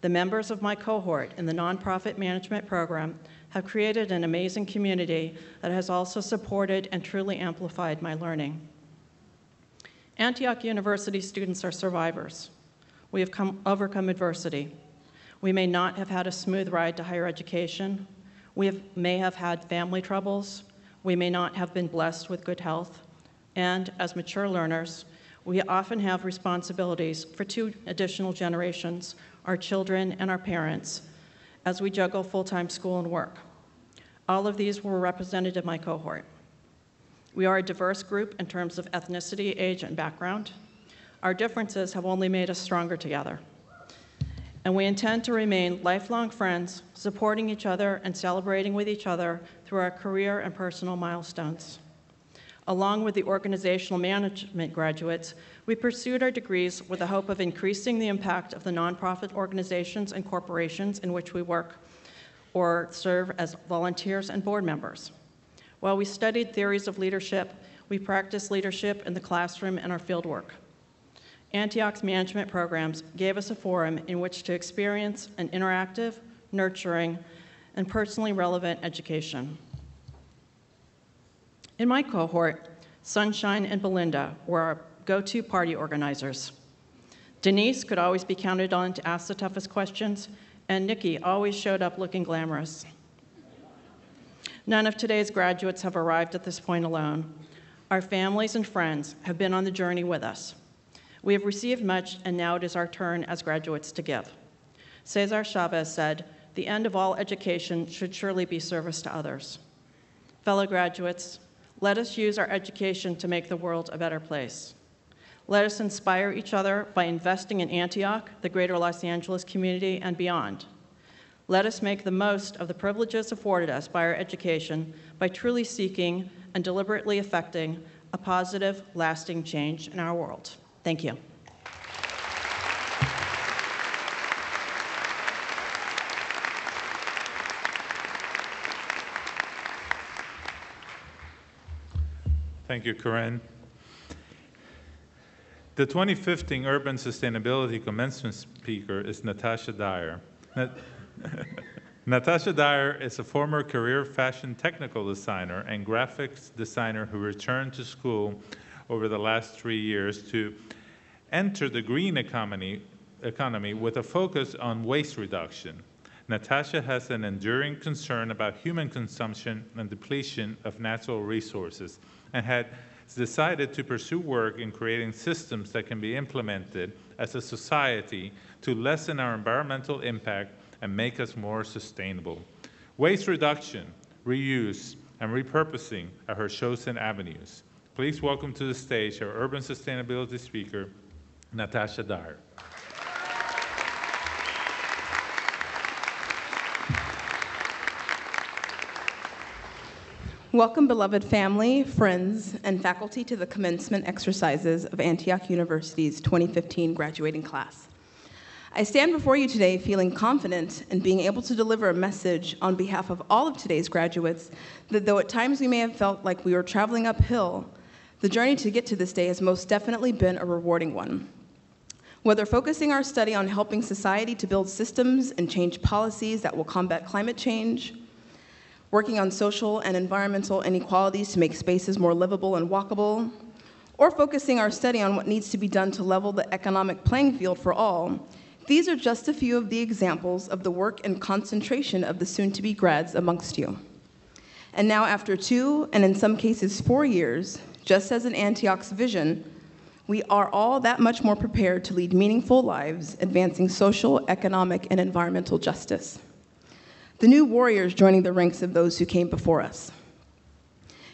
The members of my cohort in the nonprofit management program have created an amazing community that has also supported and truly amplified my learning. Antioch University students are survivors. We have come, overcome adversity. We may not have had a smooth ride to higher education. We have, may have had family troubles. We may not have been blessed with good health. And as mature learners, we often have responsibilities for two additional generations our children and our parents as we juggle full time school and work. All of these were represented in my cohort. We are a diverse group in terms of ethnicity, age, and background. Our differences have only made us stronger together. And we intend to remain lifelong friends, supporting each other and celebrating with each other through our career and personal milestones. Along with the organizational management graduates, we pursued our degrees with the hope of increasing the impact of the nonprofit organizations and corporations in which we work or serve as volunteers and board members. While we studied theories of leadership, we practiced leadership in the classroom and our fieldwork. Antioch's management programs gave us a forum in which to experience an interactive, nurturing, and personally relevant education. In my cohort, Sunshine and Belinda were our go to party organizers. Denise could always be counted on to ask the toughest questions, and Nikki always showed up looking glamorous. None of today's graduates have arrived at this point alone. Our families and friends have been on the journey with us. We have received much, and now it is our turn as graduates to give. Cesar Chavez said, The end of all education should surely be service to others. Fellow graduates, let us use our education to make the world a better place. Let us inspire each other by investing in Antioch, the greater Los Angeles community, and beyond. Let us make the most of the privileges afforded us by our education by truly seeking and deliberately effecting a positive, lasting change in our world. Thank you. Thank you, Corinne. The 2015 Urban Sustainability Commencement Speaker is Natasha Dyer. Natasha Dyer is a former career fashion technical designer and graphics designer who returned to school over the last three years to enter the green economy, economy with a focus on waste reduction. Natasha has an enduring concern about human consumption and depletion of natural resources and had decided to pursue work in creating systems that can be implemented as a society to lessen our environmental impact and make us more sustainable. Waste reduction, reuse, and repurposing are her chosen avenues. Please welcome to the stage our urban sustainability speaker, Natasha Dyer. Welcome, beloved family, friends, and faculty to the commencement exercises of Antioch University's 2015 graduating class. I stand before you today feeling confident in being able to deliver a message on behalf of all of today's graduates that though at times we may have felt like we were traveling uphill, the journey to get to this day has most definitely been a rewarding one. Whether focusing our study on helping society to build systems and change policies that will combat climate change, working on social and environmental inequalities to make spaces more livable and walkable, or focusing our study on what needs to be done to level the economic playing field for all, these are just a few of the examples of the work and concentration of the soon to be grads amongst you. And now, after two, and in some cases four years, just as in Antioch's vision, we are all that much more prepared to lead meaningful lives, advancing social, economic, and environmental justice. The new warriors joining the ranks of those who came before us.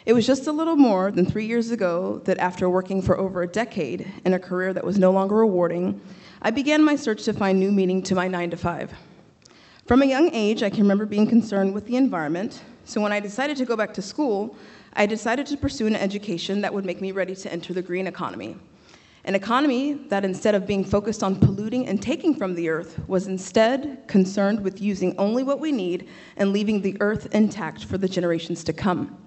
It was just a little more than three years ago that, after working for over a decade in a career that was no longer rewarding, I began my search to find new meaning to my nine to five. From a young age, I can remember being concerned with the environment, so when I decided to go back to school, I decided to pursue an education that would make me ready to enter the green economy. An economy that, instead of being focused on polluting and taking from the earth, was instead concerned with using only what we need and leaving the earth intact for the generations to come.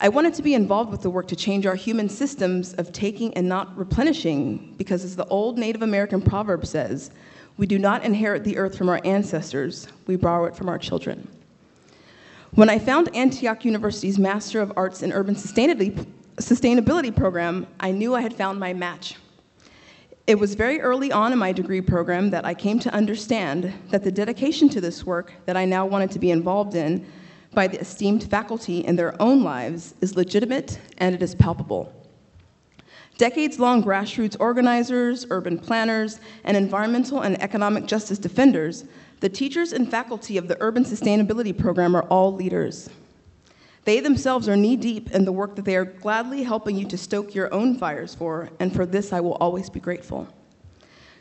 I wanted to be involved with the work to change our human systems of taking and not replenishing, because as the old Native American proverb says, we do not inherit the earth from our ancestors, we borrow it from our children. When I found Antioch University's Master of Arts in Urban Sustainability, program, I knew I had found my match. It was very early on in my degree program that I came to understand that the dedication to this work that I now wanted to be involved in by the esteemed faculty in their own lives is legitimate and it is palpable. Decades long grassroots organizers, urban planners, and environmental and economic justice defenders, the teachers and faculty of the Urban Sustainability Program are all leaders. They themselves are knee deep in the work that they are gladly helping you to stoke your own fires for, and for this I will always be grateful.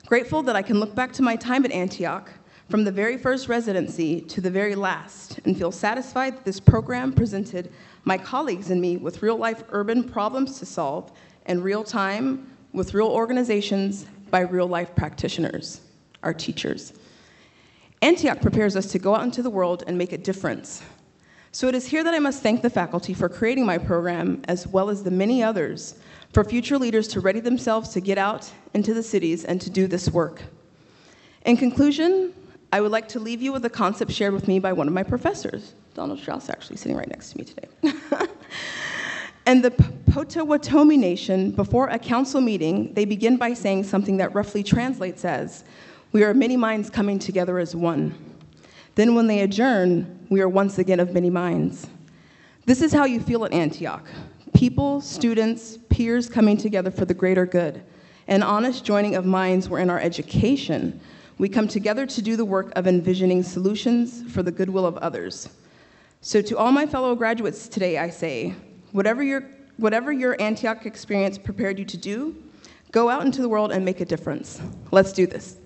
Grateful that I can look back to my time at Antioch, from the very first residency to the very last, and feel satisfied that this program presented my colleagues and me with real life urban problems to solve in real time with real organizations by real life practitioners, our teachers. Antioch prepares us to go out into the world and make a difference. So it is here that I must thank the faculty for creating my program, as well as the many others, for future leaders to ready themselves to get out into the cities and to do this work. In conclusion, I would like to leave you with a concept shared with me by one of my professors. Donald Strauss actually sitting right next to me today. and the Potawatomi Nation, before a council meeting, they begin by saying something that roughly translates as, we are many minds coming together as one. Then when they adjourn, we are once again of many minds. This is how you feel at Antioch. People, students, peers coming together for the greater good. An honest joining of minds where in our education, we come together to do the work of envisioning solutions for the goodwill of others. So to all my fellow graduates today, I say, whatever your, whatever your Antioch experience prepared you to do, go out into the world and make a difference. Let's do this.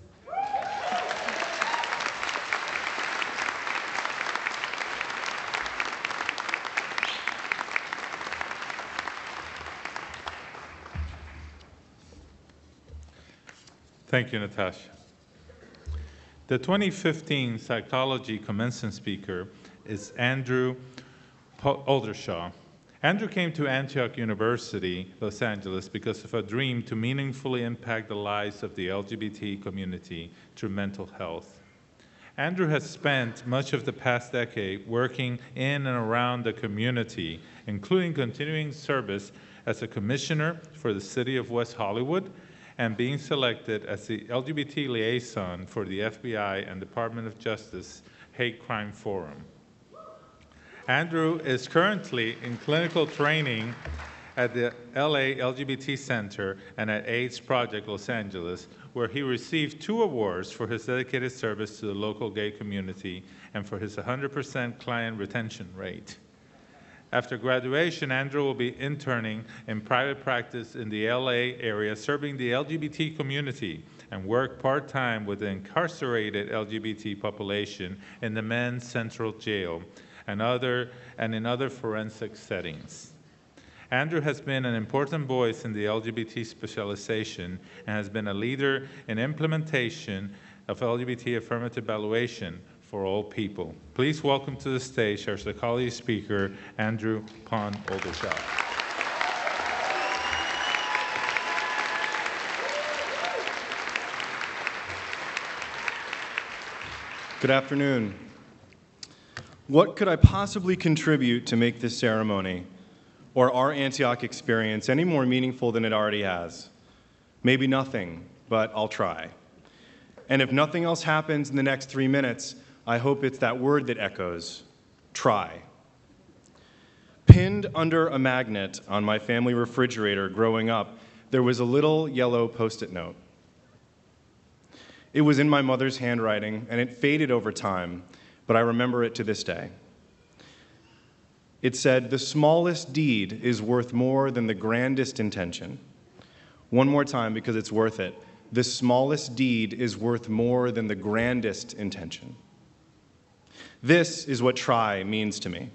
Thank you, Natasha. The 2015 psychology commencement speaker is Andrew Oldershaw. Andrew came to Antioch University, Los Angeles, because of a dream to meaningfully impact the lives of the LGBT community through mental health. Andrew has spent much of the past decade working in and around the community, including continuing service as a commissioner for the city of West Hollywood and being selected as the LGBT liaison for the FBI and Department of Justice Hate Crime Forum. Andrew is currently in clinical training at the LA LGBT Center and at AIDS Project Los Angeles, where he received two awards for his dedicated service to the local gay community and for his 100% client retention rate. After graduation, Andrew will be interning in private practice in the LA area, serving the LGBT community, and work part time with the incarcerated LGBT population in the men's central jail and, other, and in other forensic settings. Andrew has been an important voice in the LGBT specialization and has been a leader in implementation of LGBT affirmative evaluation for all people. Please welcome to the stage our psychology speaker, Andrew Pond Oldershaw. Good afternoon. What could I possibly contribute to make this ceremony or our Antioch experience any more meaningful than it already has? Maybe nothing, but I'll try. And if nothing else happens in the next three minutes, I hope it's that word that echoes try. Pinned under a magnet on my family refrigerator growing up, there was a little yellow post it note. It was in my mother's handwriting, and it faded over time, but I remember it to this day. It said, The smallest deed is worth more than the grandest intention. One more time because it's worth it. The smallest deed is worth more than the grandest intention. This is what try means to me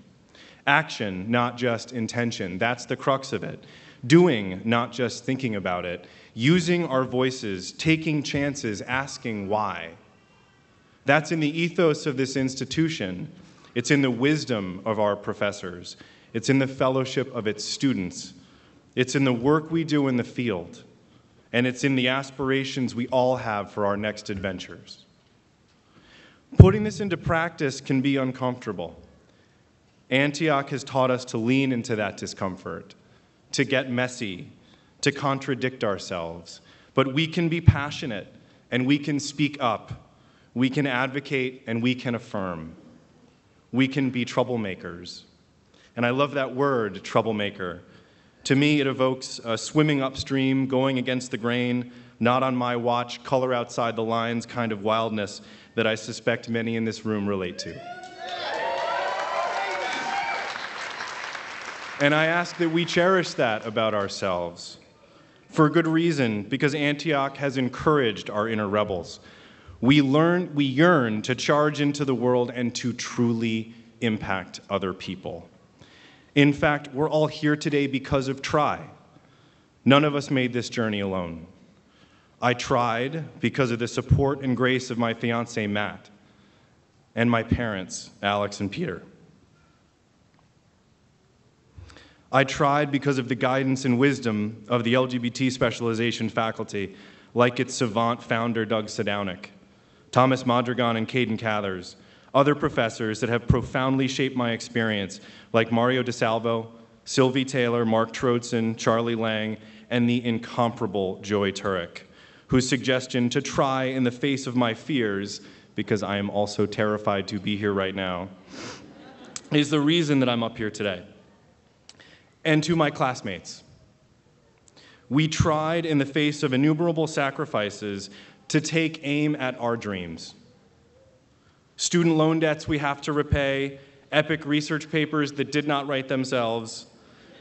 action, not just intention. That's the crux of it. Doing, not just thinking about it. Using our voices, taking chances, asking why. That's in the ethos of this institution. It's in the wisdom of our professors. It's in the fellowship of its students. It's in the work we do in the field. And it's in the aspirations we all have for our next adventures. Putting this into practice can be uncomfortable. Antioch has taught us to lean into that discomfort, to get messy, to contradict ourselves. But we can be passionate and we can speak up, we can advocate and we can affirm. We can be troublemakers. And I love that word, troublemaker. To me, it evokes a swimming upstream, going against the grain, not on my watch, color outside the lines kind of wildness that I suspect many in this room relate to. And I ask that we cherish that about ourselves. For good reason, because Antioch has encouraged our inner rebels. We, learn, we yearn to charge into the world and to truly impact other people. In fact, we're all here today because of Try. None of us made this journey alone. I tried because of the support and grace of my fiance, Matt, and my parents, Alex and Peter. I tried because of the guidance and wisdom of the LGBT specialization faculty, like its savant founder, Doug Sadownick, Thomas Madrigan and Caden Cathers, other professors that have profoundly shaped my experience, like Mario DeSalvo, Sylvie Taylor, Mark Trotzen, Charlie Lang, and the incomparable Joy Turek, whose suggestion to try in the face of my fears, because I am also terrified to be here right now, is the reason that I'm up here today. And to my classmates, we tried in the face of innumerable sacrifices to take aim at our dreams. Student loan debts we have to repay, epic research papers that did not write themselves,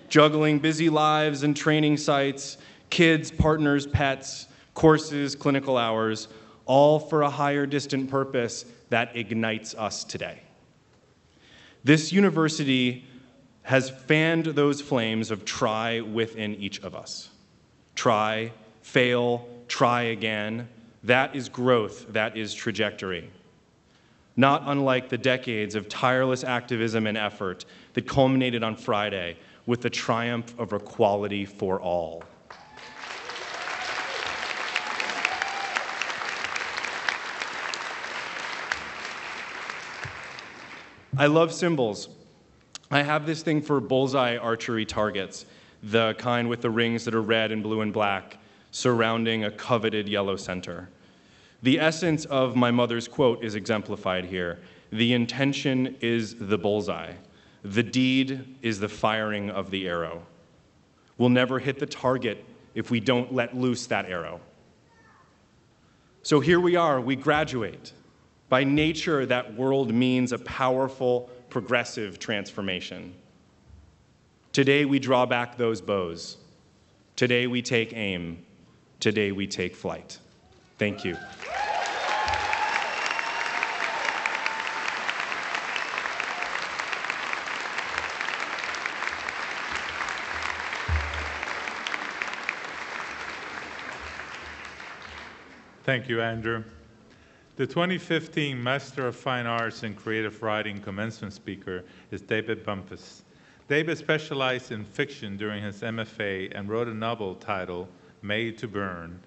juggling busy lives and training sites, kids, partners, pets, courses, clinical hours, all for a higher distant purpose that ignites us today. This university has fanned those flames of try within each of us. Try, fail, try again. That is growth, that is trajectory. Not unlike the decades of tireless activism and effort that culminated on Friday with the triumph of equality for all. I love symbols. I have this thing for bullseye archery targets, the kind with the rings that are red and blue and black, surrounding a coveted yellow center. The essence of my mother's quote is exemplified here. The intention is the bullseye. The deed is the firing of the arrow. We'll never hit the target if we don't let loose that arrow. So here we are, we graduate. By nature, that world means a powerful, progressive transformation. Today, we draw back those bows. Today, we take aim. Today, we take flight. Thank you. Thank you, Andrew. The 2015 Master of Fine Arts in Creative Writing commencement speaker is David Bumpus. David specialized in fiction during his MFA and wrote a novel titled Made to Burn.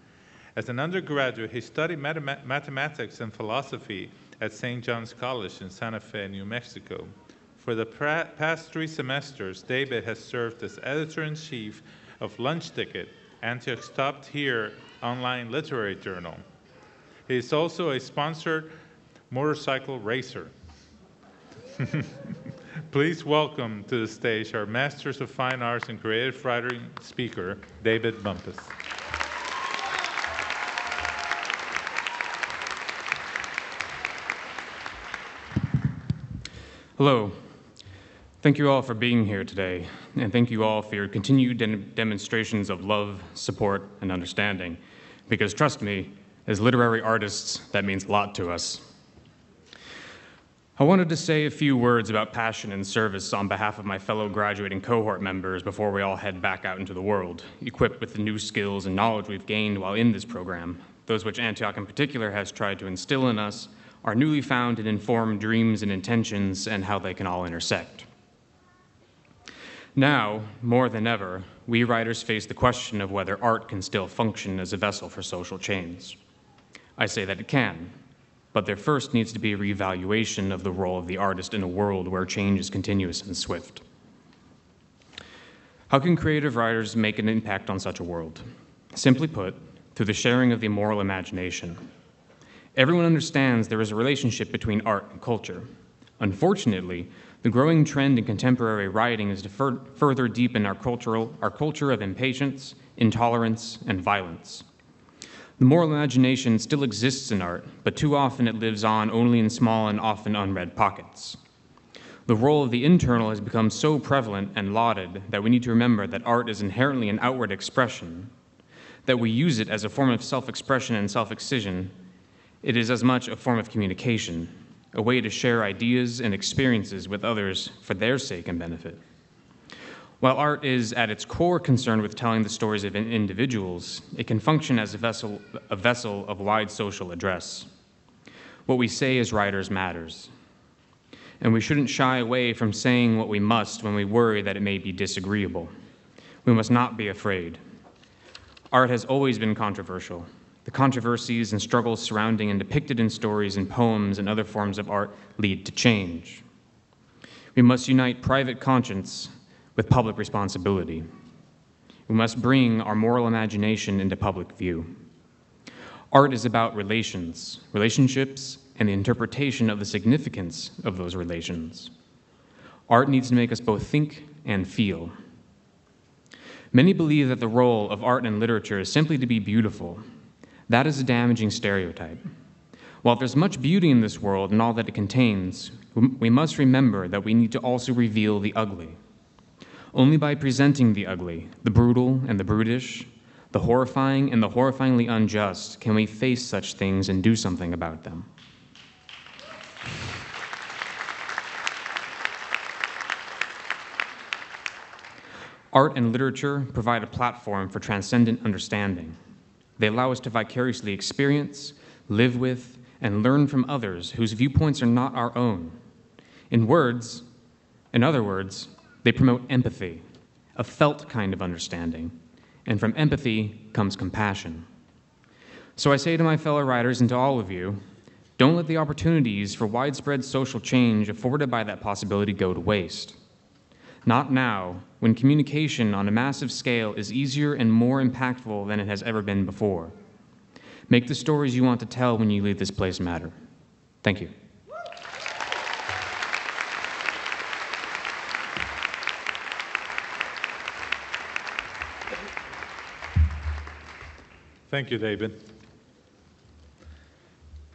As an undergraduate, he studied mathemat mathematics and philosophy at St. John's College in Santa Fe, New Mexico. For the past three semesters, David has served as editor-in-chief of Lunch Ticket, Antioch's top-tier online literary journal. He is also a sponsored motorcycle racer. Please welcome to the stage our Masters of Fine Arts and Creative Writing speaker, David Bumpus. Hello. Thank you all for being here today, and thank you all for your continued de demonstrations of love, support, and understanding. Because trust me, as literary artists, that means a lot to us. I wanted to say a few words about passion and service on behalf of my fellow graduating cohort members before we all head back out into the world, equipped with the new skills and knowledge we've gained while in this program, those which Antioch in particular has tried to instill in us, our newly found and informed dreams and intentions, and how they can all intersect. Now, more than ever, we writers face the question of whether art can still function as a vessel for social change. I say that it can, but there first needs to be a reevaluation of the role of the artist in a world where change is continuous and swift. How can creative writers make an impact on such a world? Simply put, through the sharing of the moral imagination. Everyone understands there is a relationship between art and culture. Unfortunately, the growing trend in contemporary writing is to fur further deepen our, cultural, our culture of impatience, intolerance, and violence. The moral imagination still exists in art, but too often it lives on only in small and often unread pockets. The role of the internal has become so prevalent and lauded that we need to remember that art is inherently an outward expression, that we use it as a form of self-expression and self-excision. It is as much a form of communication, a way to share ideas and experiences with others for their sake and benefit. While art is at its core concerned with telling the stories of individuals, it can function as a vessel, a vessel of wide social address. What we say as writers matters. and we shouldn't shy away from saying what we must when we worry that it may be disagreeable. We must not be afraid. Art has always been controversial. The controversies and struggles surrounding and depicted in stories and poems and other forms of art lead to change. We must unite private conscience with public responsibility. We must bring our moral imagination into public view. Art is about relations, relationships, and the interpretation of the significance of those relations. Art needs to make us both think and feel. Many believe that the role of art and literature is simply to be beautiful. That is a damaging stereotype. While there's much beauty in this world and all that it contains, we must remember that we need to also reveal the ugly. Only by presenting the ugly, the brutal and the brutish, the horrifying and the horrifyingly unjust can we face such things and do something about them. Art and literature provide a platform for transcendent understanding. They allow us to vicariously experience, live with, and learn from others whose viewpoints are not our own. In words, in other words, they promote empathy, a felt kind of understanding, and from empathy comes compassion. So I say to my fellow writers and to all of you, don't let the opportunities for widespread social change afforded by that possibility go to waste. Not now, when communication on a massive scale is easier and more impactful than it has ever been before. Make the stories you want to tell when you leave this place matter. Thank you. Thank you, David.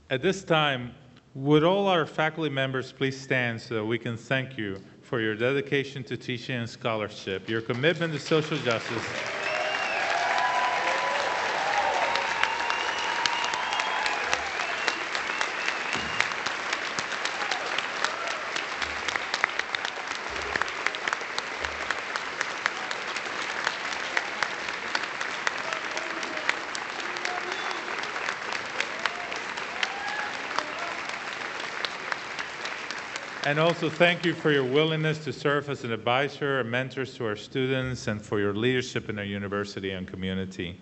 At this time, would all our faculty members please stand so that we can thank you for your dedication to teaching and scholarship, your commitment to social justice, And also, thank you for your willingness to serve as an advisor and mentors to our students and for your leadership in our university and community.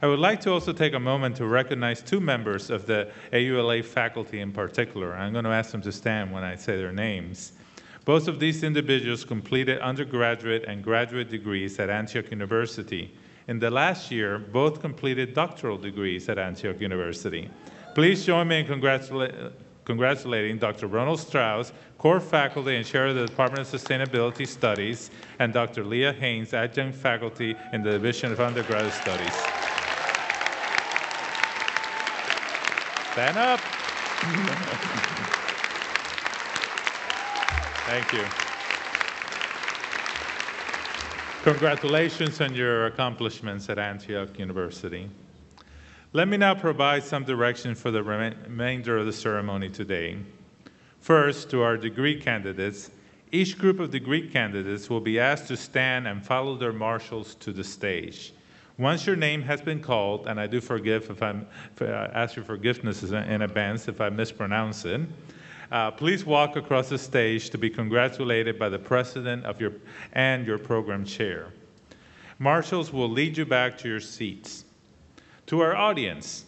I would like to also take a moment to recognize two members of the AULA faculty in particular. I'm going to ask them to stand when I say their names. Both of these individuals completed undergraduate and graduate degrees at Antioch University. In the last year, both completed doctoral degrees at Antioch University. Please join me in congratulating congratulating Dr. Ronald Strauss, core faculty and chair of the Department of Sustainability Studies, and Dr. Leah Haynes, adjunct faculty in the Division of Undergraduate Studies. Stand up. Thank you. Congratulations on your accomplishments at Antioch University. Let me now provide some direction for the remainder of the ceremony today. First, to our degree candidates, each group of degree candidates will be asked to stand and follow their marshals to the stage. Once your name has been called, and I do forgive if I ask your forgiveness in advance if I mispronounce it, uh, please walk across the stage to be congratulated by the president of your, and your program chair. Marshals will lead you back to your seats. To our audience,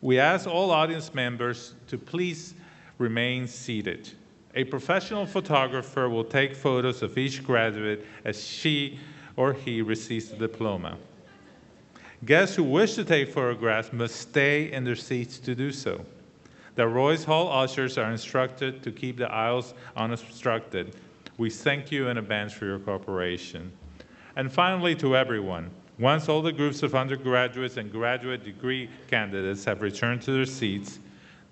we ask all audience members to please remain seated. A professional photographer will take photos of each graduate as she or he receives the diploma. Guests who wish to take photographs must stay in their seats to do so. The Royce Hall ushers are instructed to keep the aisles unobstructed. We thank you in advance for your cooperation. And finally, to everyone, once all the groups of undergraduates and graduate degree candidates have returned to their seats,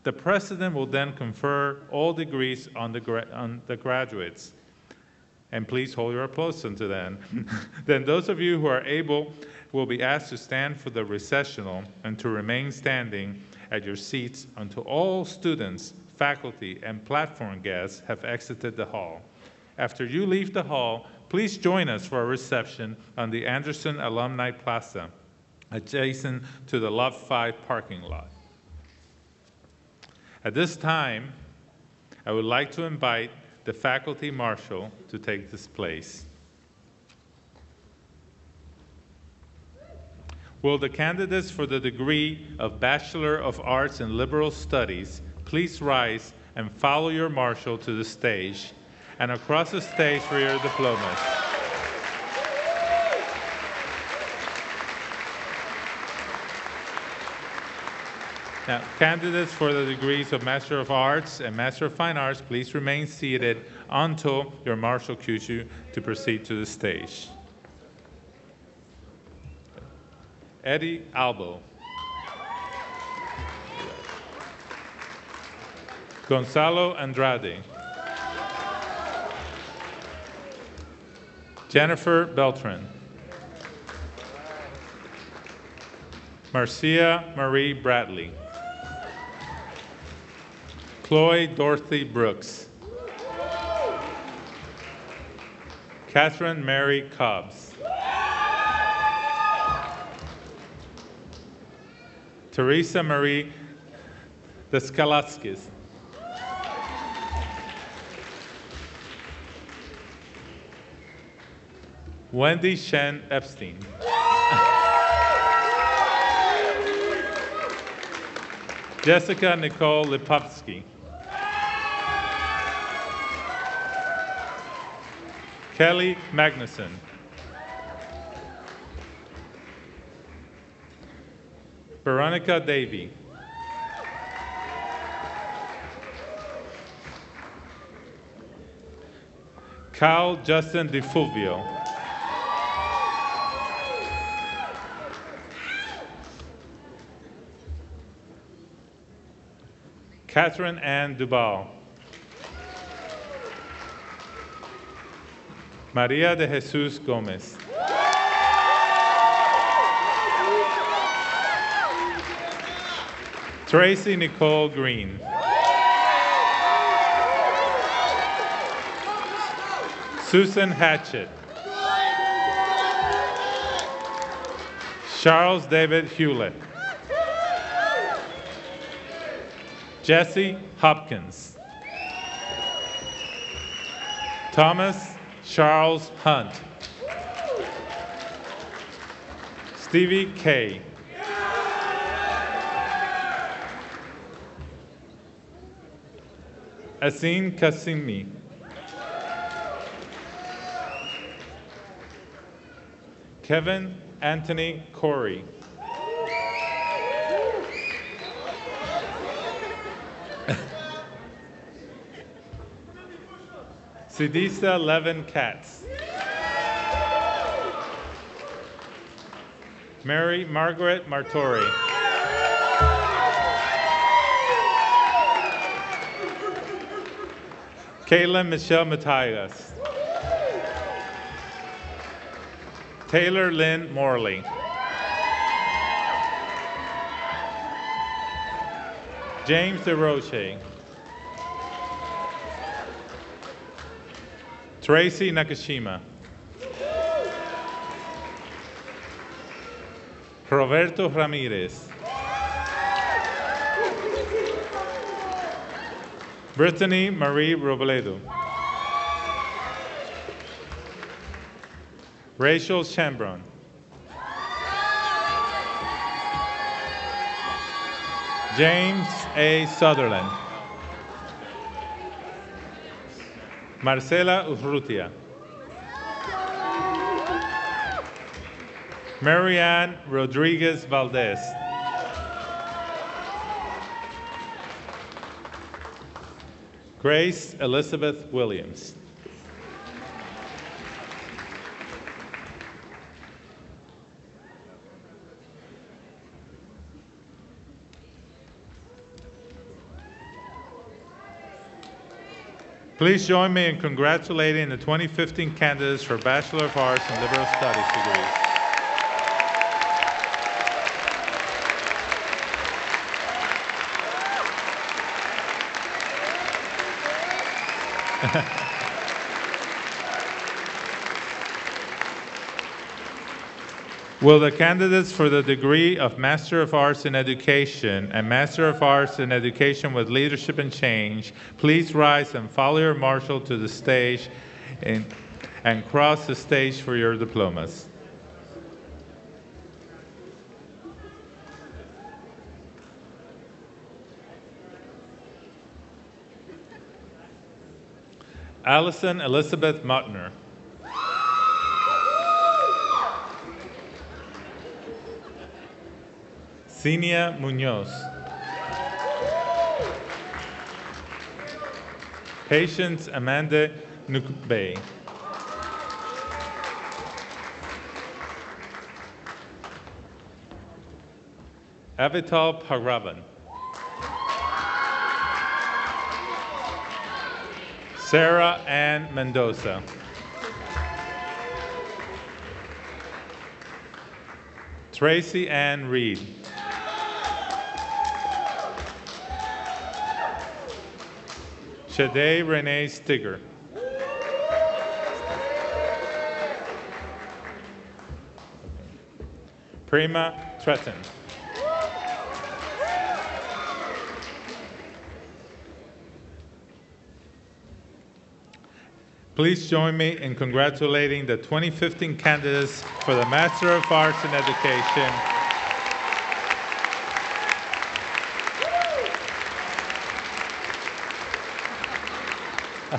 the president will then confer all degrees on the, gra on the graduates. And please hold your applause until then. then those of you who are able will be asked to stand for the recessional and to remain standing at your seats until all students, faculty, and platform guests have exited the hall. After you leave the hall, Please join us for a reception on the Anderson Alumni Plaza, adjacent to the Love 5 parking lot. At this time, I would like to invite the faculty marshal to take this place. Will the candidates for the degree of Bachelor of Arts in Liberal Studies please rise and follow your marshal to the stage and across the stage for your diplomas. Now, candidates for the degrees of Master of Arts and Master of Fine Arts, please remain seated until your marshal cues you to proceed to the stage. Eddie Albo. Gonzalo Andrade. Jennifer Beltran. Marcia Marie Bradley. Chloe Dorothy Brooks. Catherine Mary Cobbs. Teresa Marie Descalatskis. Wendy Shen Epstein. Jessica Nicole Lipovsky. Kelly Magnuson. Veronica Davy. Kyle Justin DeFulvio. Catherine Ann Dubal. Maria de Jesus Gomez. Tracy Nicole Green. Susan Hatchett. Charles David Hewlett. Jesse Hopkins. Thomas Charles Hunt. Stevie K. Asin Kasimi. Kevin Anthony Corey. Sidisa Levin Katz. Mary Margaret Martori. Kayla Michelle Matias. Taylor Lynn Morley. James DeRoche. Tracy Nakashima. Roberto Ramirez. Brittany Marie Robledo. Rachel Chambron. James A. Sutherland. Marcela Urrutia. Marianne Rodriguez Valdez. Grace Elizabeth Williams. Please join me in congratulating the 2015 candidates for Bachelor of Arts and Liberal Studies degrees. Will the candidates for the degree of Master of Arts in Education and Master of Arts in Education with Leadership and Change please rise and follow your marshal to the stage and, and cross the stage for your diplomas? Allison Elizabeth Mutner. Cinia Munoz. Patience Amanda Nukbe. Avital Paravan. Sarah Ann Mendoza. Tracy Ann Reed. Shade Renee Stigger. Prima Tretton. Please join me in congratulating the 2015 candidates for the Master of Arts in Education.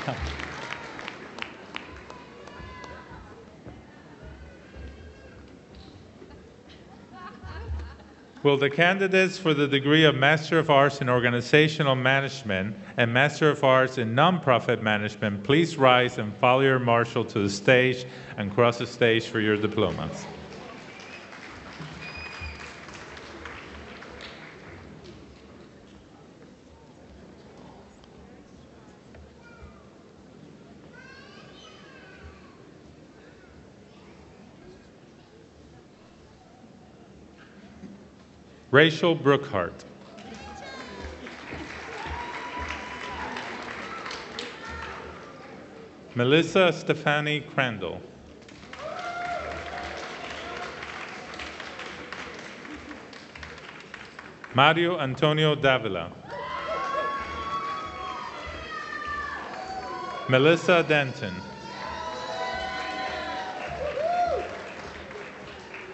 Will the candidates for the degree of Master of Arts in Organizational Management and Master of Arts in Nonprofit Management please rise and follow your marshal to the stage and cross the stage for your diplomas? Rachel Brookhart. Melissa Stefani Crandall. Mario Antonio Davila. Melissa Denton.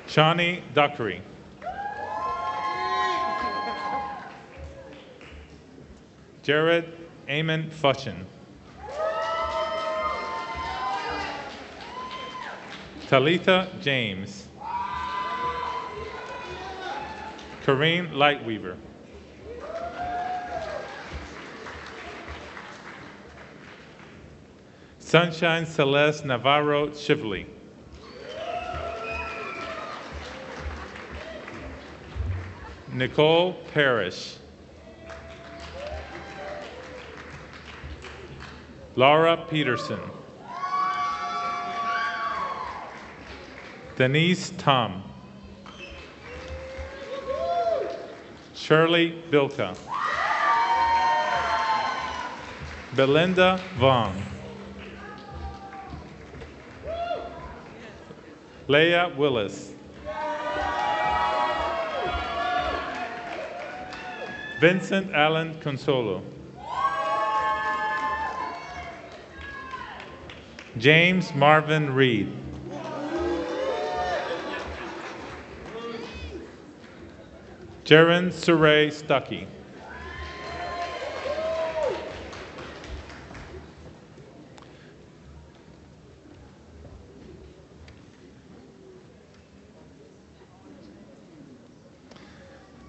Shawnee Dockery. Jared Amon Fushin. Talitha James. Kareem Lightweaver. Sunshine Celeste Navarro Chivley. Nicole Parrish. Laura Peterson. Denise Tom. Shirley Bilka. Belinda Vaughn. Leah Willis. Vincent Allen Consolo. James Marvin Reed. Jaron Saray Stuckey.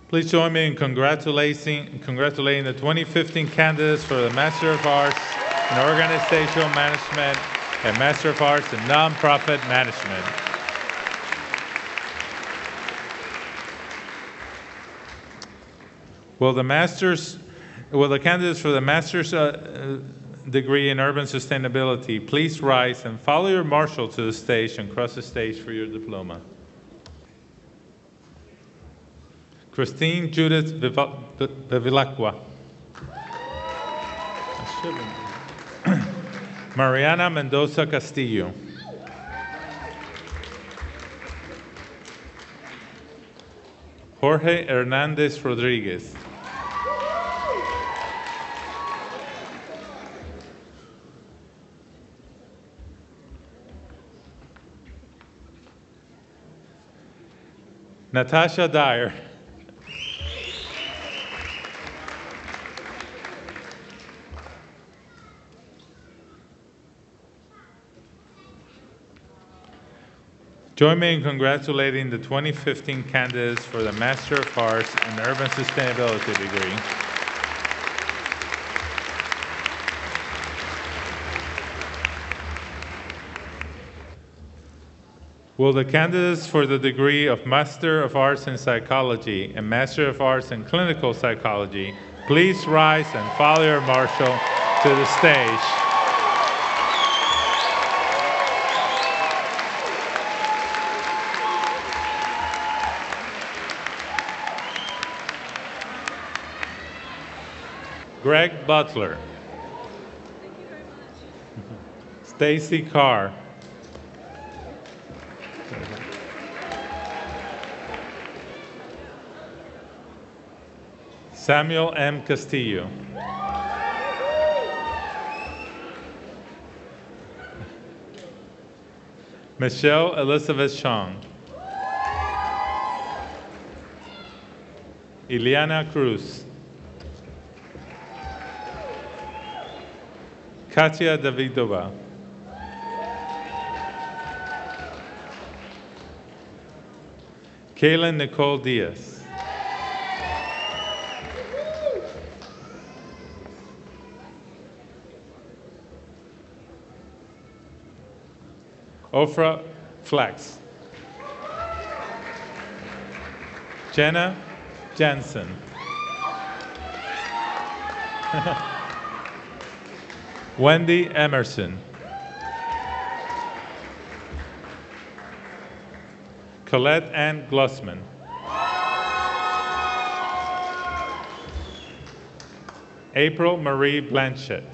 Please join me in congratulating, congratulating the 2015 candidates for the Master of Arts in Organizational Management and Master of Arts in Nonprofit Management. Will the masters, will the candidates for the master's uh, degree in urban sustainability please rise and follow your marshal to the stage and cross the stage for your diploma? Christine Judith Bevilacqua. Mariana Mendoza Castillo. Jorge Hernandez Rodriguez. Natasha Dyer. Join me in congratulating the 2015 candidates for the Master of Arts in Urban Sustainability degree. Will the candidates for the degree of Master of Arts in Psychology and Master of Arts in Clinical Psychology please rise and follow your marshal to the stage? Greg Butler. Stacy Carr. Samuel M. Castillo. Michelle Elizabeth Chong. Ileana Cruz. Katia Davidova. Kaylin Nicole Diaz. Ofra Flax. Jenna Jensen. Wendy Emerson. Colette Ann Glossman. April Marie Blanchett.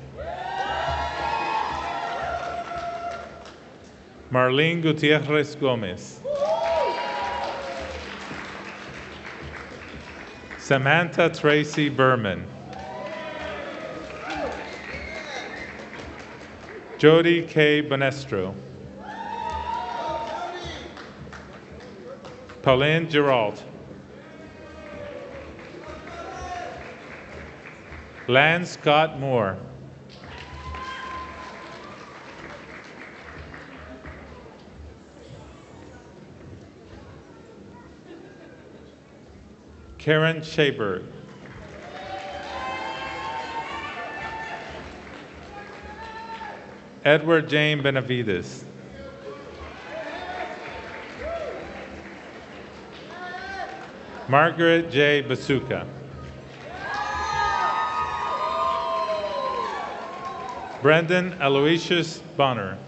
Marlene Gutierrez Gomez. Samantha Tracy Berman. Jody K. Bonestro. Pauline Gerald. Lance Scott Moore. Karen Shaberg. Edward Jane Benavides. Margaret J. Basuka. Brendan Aloysius Bonner.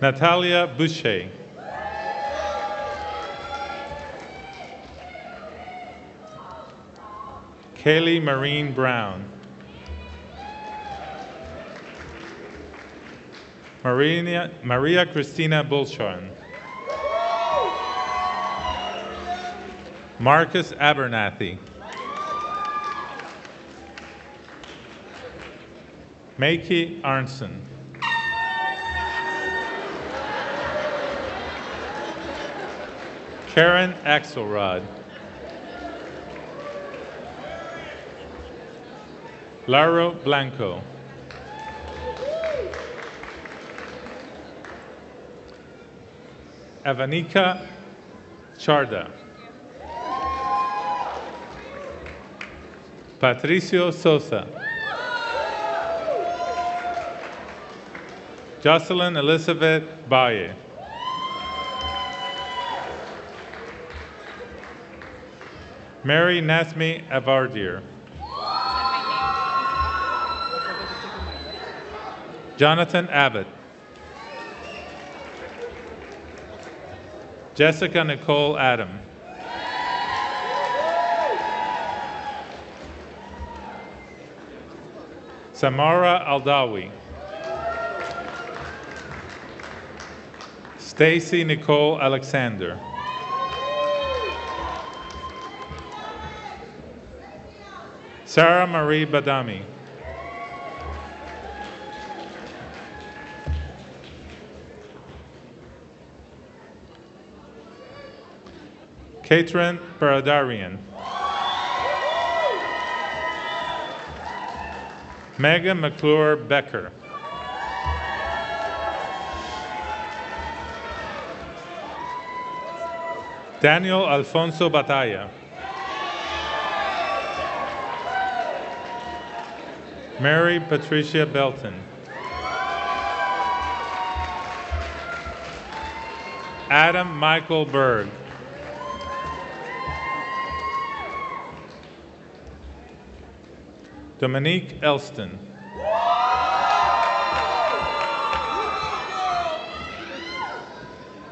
Natalia Boucher. Kaylee Marine Brown. Maria, Maria Christina Bulshorn. Marcus Abernathy. Makey Arnson. Karen Axelrod. Laro Blanco. Avanika Charda. Patricio Sosa. Jocelyn Elizabeth Baye. Mary Nasmi Avardir. Jonathan Abbott. Jessica Nicole Adam. Samara Aldawi. Stacy Nicole Alexander. Sarah Marie Badami. Katrin Baradarian. Megan McClure Becker. Daniel Alfonso Batalla. Mary Patricia Belton. Adam Michael Berg. Dominique Elston.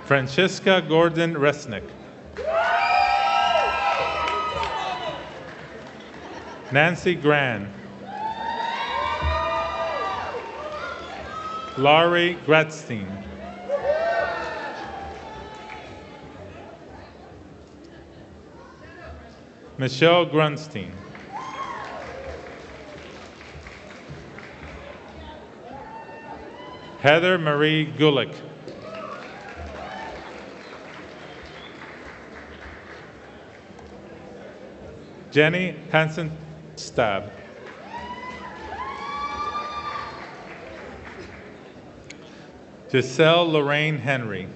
Francesca Gordon Resnick. Nancy Gran. Laurie Gratstein. Michelle Grunstein. Heather Marie Gulick. Jenny Hansen Stab. Giselle Lorraine Henry.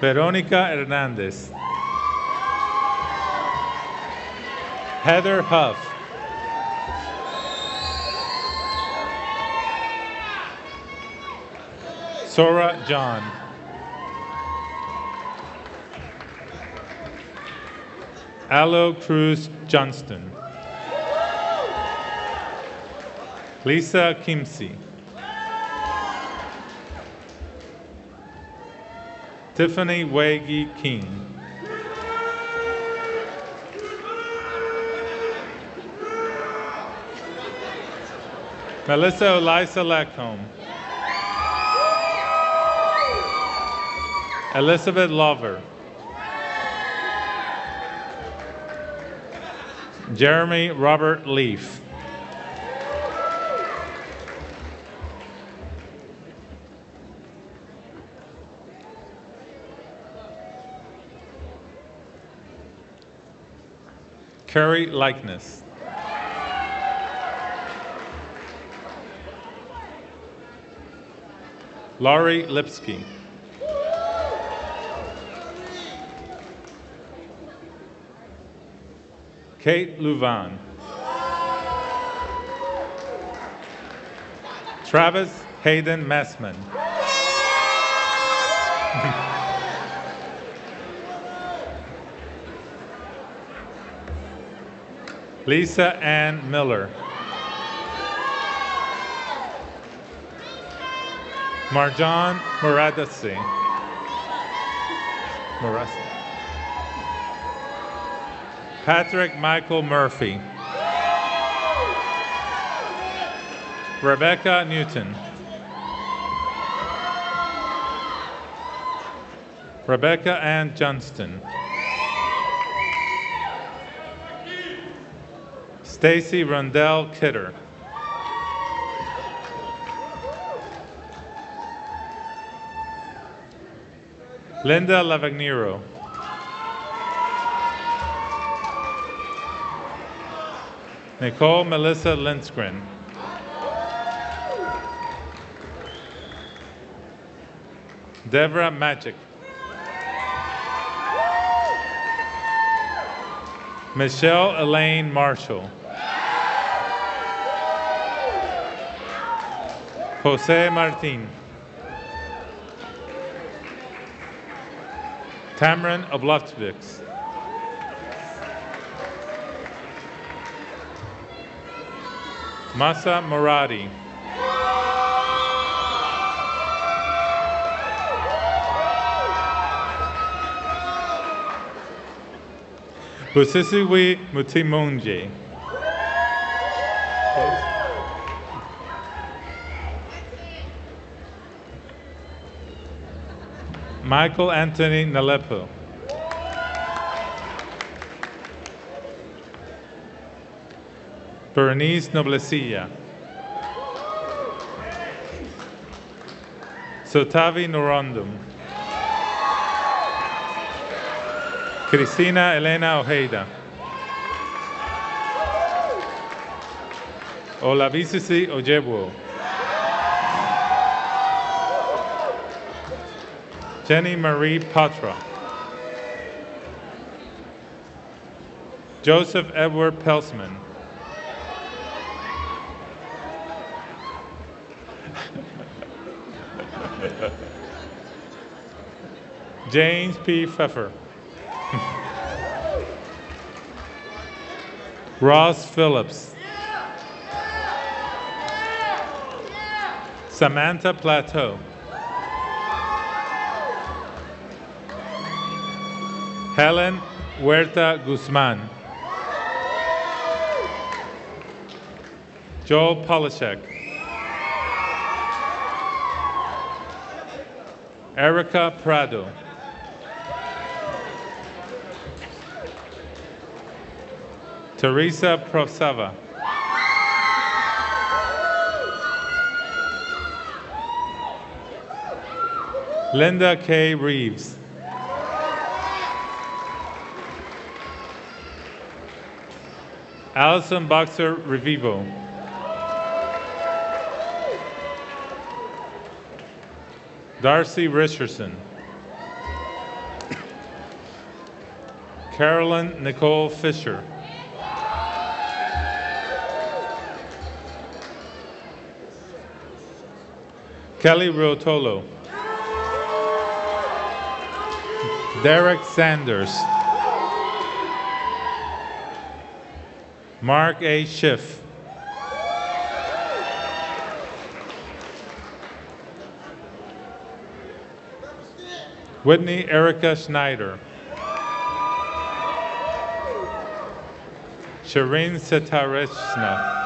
Veronica Hernandez. Heather Huff. Sora John. Alo Cruz Johnston. Lisa Kimsey. Tiffany Waggy King. Melissa Elisa Lackcombe. Elizabeth Lover. Jeremy Robert Leaf. Carrie Likeness. Laurie Lipsky. Kate Louvain. Travis Hayden Messman. Lisa Ann Miller. Marjan Muradasi. Murasi. Patrick Michael Murphy. Rebecca Newton. Rebecca Ann Johnston. Stacy Rondell Kidder. Linda Lavagniro. Nicole Melissa Lindskren. Deborah Magic. Michelle Elaine Marshall. Jose Martin. Tamron Oblovsviks. Masa Muradi. Busisiwi Mutimunje. Michael Anthony Nalepo. Bernice Noblesilla. Sotavi Norondum. Cristina Elena Ojeda. Olavisisi Ojebwo. Jenny Marie Patra. Joseph Edward Pelsman. James P. Pfeffer. Ross Phillips. Samantha Plateau. Helen Huerta Guzman. Joel Polishek. Erica Prado. Teresa Prosava. Linda K. Reeves. Allison Boxer Revivo. Darcy Richardson. Carolyn Nicole Fisher. Kelly Rotolo. Derek Sanders. Mark A. Schiff. Whitney Erica Schneider. Shireen Setareshna.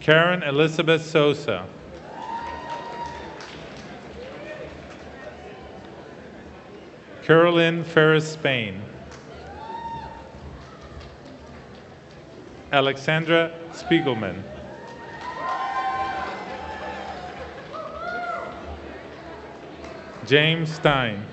Karen Elizabeth Sosa. Carolyn Ferris Spain. Alexandra Spiegelman. James Stein.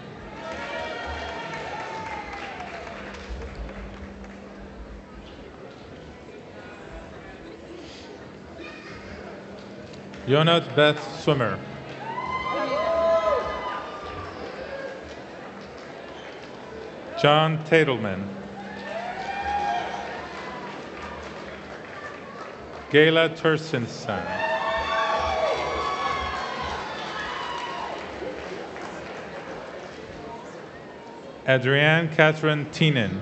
Yonat Beth Swimmer. John Tadelman. Gayla Tursinson. Adrienne Catherine Teenan.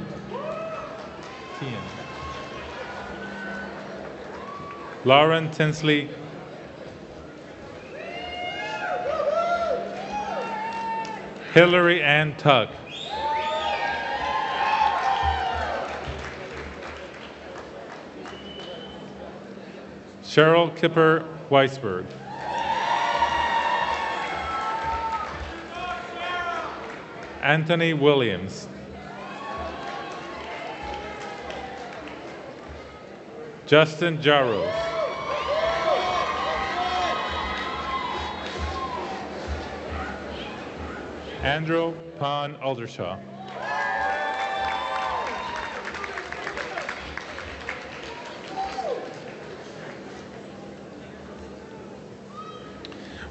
Teenan. Lauren Tinsley. Hillary Ann Tuck. Cheryl Kipper Weisberg. Anthony Williams. Justin Jaros. Andrew Pon Aldershaw.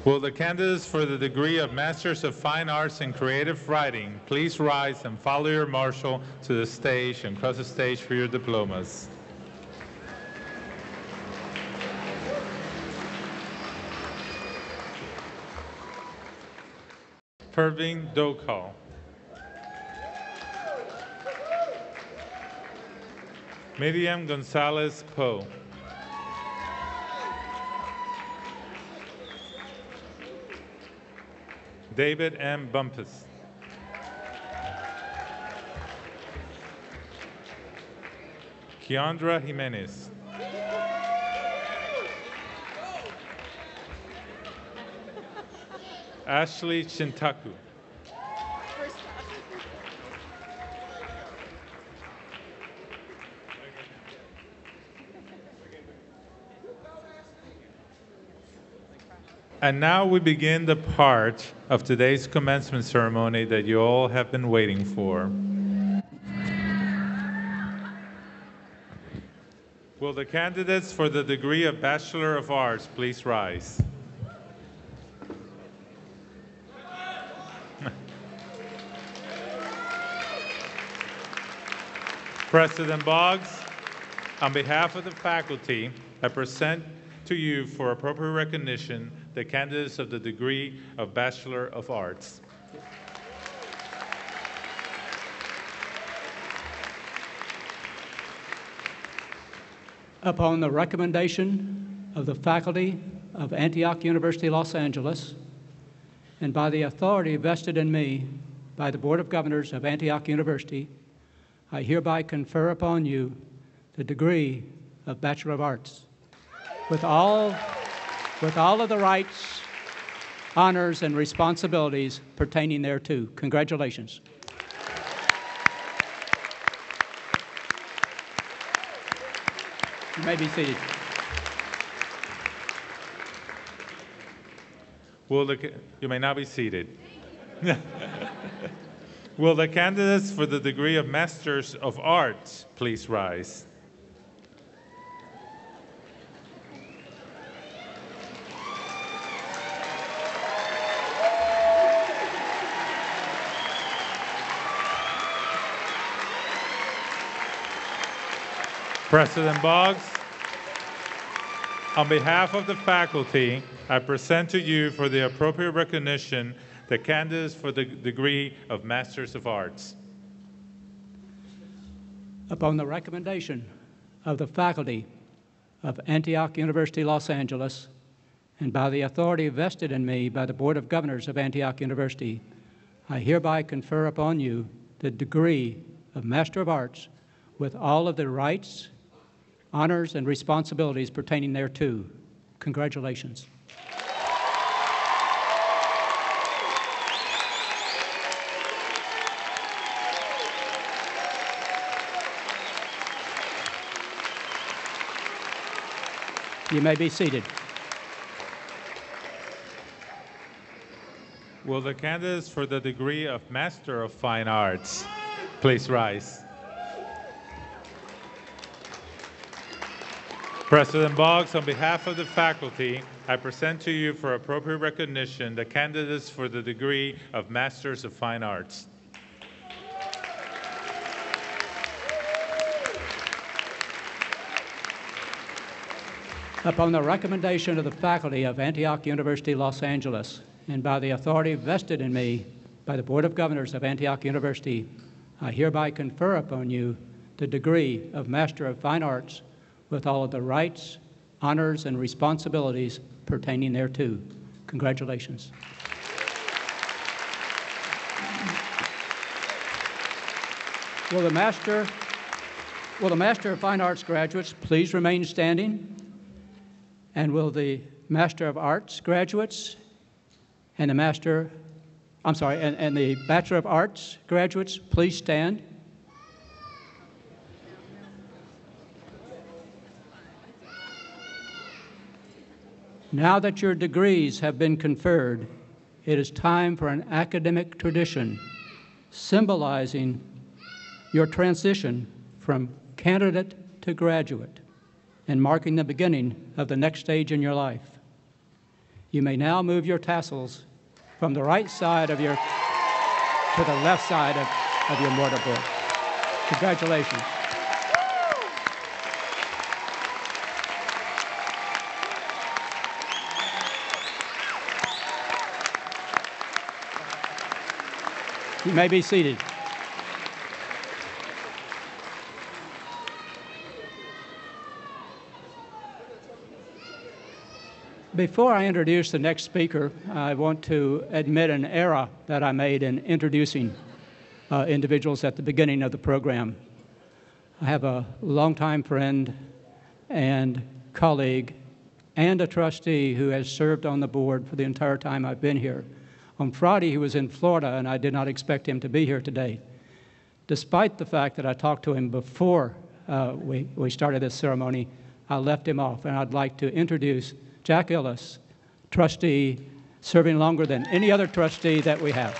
Will the candidates for the degree of Masters of Fine Arts in Creative Writing please rise and follow your marshal to the stage and cross the stage for your diplomas? Pervin Dokal. Miriam Gonzalez Poe. David M. Bumpus. Keandra Jimenez. Ashley Shintaku. And now we begin the part of today's commencement ceremony that you all have been waiting for. Will the candidates for the degree of Bachelor of Arts please rise? President Boggs, on behalf of the faculty, I present to you for appropriate recognition the candidates of the degree of Bachelor of Arts. Upon the recommendation of the faculty of Antioch University, Los Angeles, and by the authority vested in me by the Board of Governors of Antioch University, I hereby confer upon you the degree of Bachelor of Arts with all, with all of the rights, honors, and responsibilities pertaining thereto. Congratulations. You may be seated. Will the, you may now be seated. Will the candidates for the degree of Masters of Arts please rise? President Boggs, on behalf of the faculty, I present to you for the appropriate recognition the candidates for the degree of Masters of Arts. Upon the recommendation of the faculty of Antioch University, Los Angeles, and by the authority vested in me by the Board of Governors of Antioch University, I hereby confer upon you the degree of Master of Arts with all of the rights, honors, and responsibilities pertaining thereto. Congratulations. You may be seated. Will the candidates for the degree of Master of Fine Arts please rise? President Boggs, on behalf of the faculty, I present to you for appropriate recognition the candidates for the degree of Masters of Fine Arts. Upon the recommendation of the faculty of Antioch University, Los Angeles, and by the authority vested in me by the Board of Governors of Antioch University, I hereby confer upon you the degree of Master of Fine Arts with all of the rights, honors, and responsibilities pertaining thereto. Congratulations. Will the Master, will the Master of Fine Arts graduates please remain standing? And will the Master of Arts graduates and the Master, I'm sorry, and, and the Bachelor of Arts graduates please stand? Now that your degrees have been conferred, it is time for an academic tradition symbolizing your transition from candidate to graduate and marking the beginning of the next stage in your life. You may now move your tassels from the right side of your to the left side of, of your mortarboard. Congratulations. You may be seated. Before I introduce the next speaker, I want to admit an error that I made in introducing uh, individuals at the beginning of the program. I have a longtime friend and colleague and a trustee who has served on the board for the entire time I've been here. On Friday, he was in Florida, and I did not expect him to be here today. Despite the fact that I talked to him before uh, we, we started this ceremony, I left him off, and I'd like to introduce Jack Ellis, trustee serving longer than any other trustee that we have.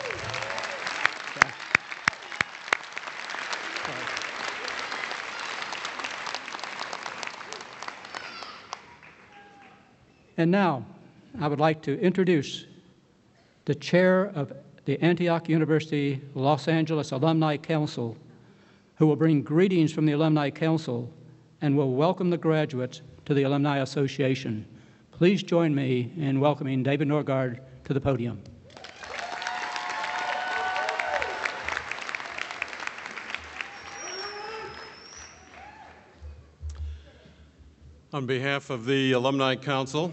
And now, I would like to introduce the chair of the Antioch University Los Angeles Alumni Council, who will bring greetings from the Alumni Council and will welcome the graduates to the Alumni Association. Please join me in welcoming David Norgard to the podium. On behalf of the Alumni Council,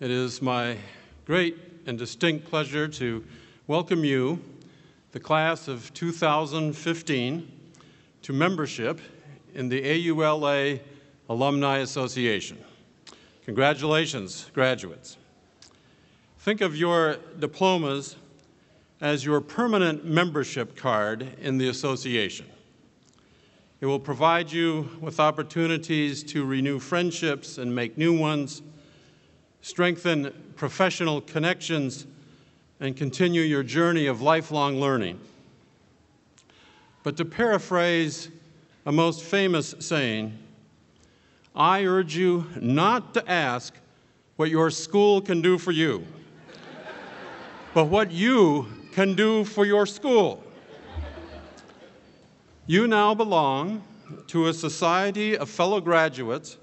it is my great and distinct pleasure to welcome you, the class of 2015, to membership in the AULA Alumni Association. Congratulations, graduates. Think of your diplomas as your permanent membership card in the association. It will provide you with opportunities to renew friendships and make new ones, strengthen professional connections, and continue your journey of lifelong learning. But to paraphrase a most famous saying, I urge you not to ask what your school can do for you, but what you can do for your school. You now belong to a society of fellow graduates